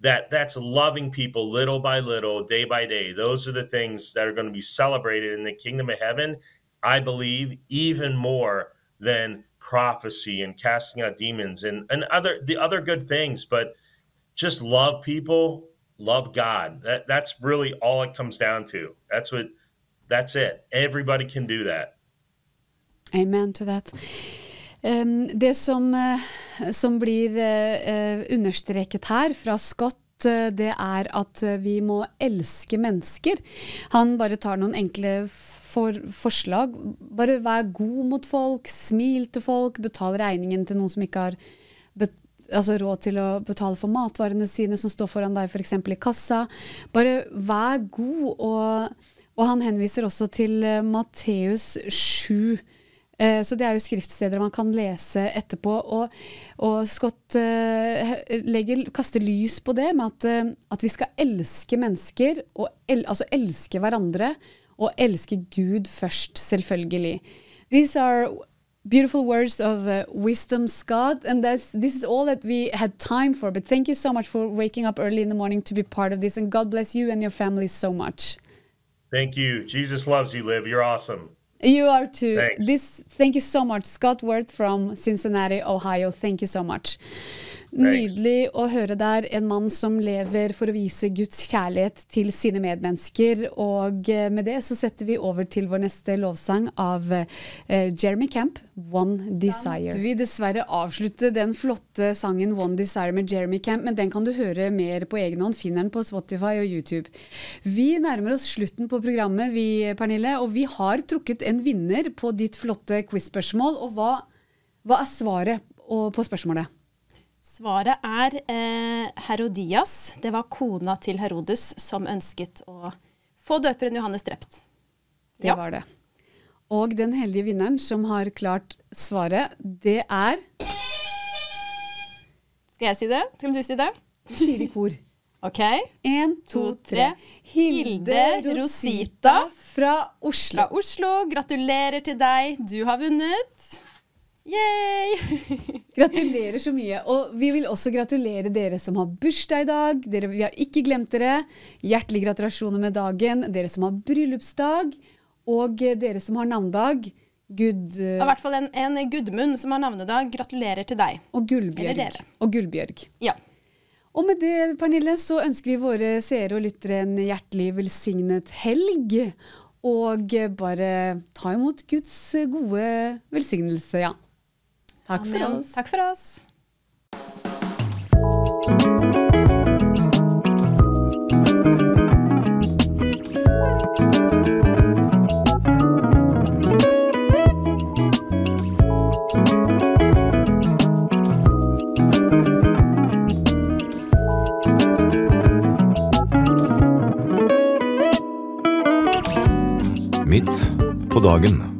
that that's loving people little by little, day by day. Those are the things that are going to be celebrated in the kingdom of heaven. I believe even more than prophecy and casting out demons and, and other the other good things, but just love people, love God. That that's really all it comes down to. That's what that's it. Everybody can do that. Amen to that. Det som, uh, som blir uh, understreket her fra Scott, uh, det er at vi må elske mennesker. Han bare tar noen enkle for forslag. Bare vær god mot folk, smil til folk, betal regningen til noen som ikke har altså råd til å betale for matvarene sine som står foran deg, f.eks. i kassa. Bare vær god. Og, og han henviser også til Matteus 7. Eh, så det er jo skriftsteder man kan lese etterpå. Og, og Scott uh, legger, kaster lys på det med at, uh, at vi skal elske mennesker, el, altså elske hverandre, og elske Gud først, selvfølgelig. These are beautiful words of uh, wisdom's God, and this is all that we had time for. But thank you so much for waking up early in the morning to be part of this, and God bless you and your family so much. Thank you. Jesus loves you, Liv. You're awesome. You are too. Thanks. This, thank you so much. Scott Worth from Cincinnati, Ohio. Thank you so much. Nydelig å høre der en mann som lever for å vise Guds kjærlighet til sine medmennesker. Og eh, med det så setter vi over til vår neste lovsang av uh, Jeremy Camp, 'One Desire'. Da vi dessverre avslutte den flotte sangen 'One Desire' med Jeremy Camp, men den kan du høre mer på egen hånd. Finner den på Spotify og YouTube. Vi nærmer oss slutten på programmet, vi, Pernille, og vi har trukket en vinner på ditt flotte quiz-spørsmål. Og hva, hva er svaret på spørsmålet? Svaret er eh, Herodias. Det var kona til Herodes som ønsket å få døperen Johannes drept. Det ja. var det. Og den heldige vinneren som har klart svaret, det er Skal jeg si det? Skal du si det? Sier i kor. OK. En, to, tre. Hilde Rosita fra Oslo. Fra Oslo. Gratulerer til deg. Du har vunnet. Yay! Gratulerer så mye. Og vi vil også gratulere dere som har bursdag i dag. Dere, vi har ikke glemt dere. Hjertelig gratulasjoner med dagen. Dere som har bryllupsdag, og dere som har navnedag. Gud, I hvert fall en, en Gudmund som har navnedag. Gratulerer til deg. Og Gullbjørg. Og Gullbjørg. Ja. Og med det, Pernille, så ønsker vi våre seere og lyttere en hjertelig velsignet helg. Og bare ta imot Guds gode velsignelse, ja. Takk for oss. Takk for oss. Midt på dagen.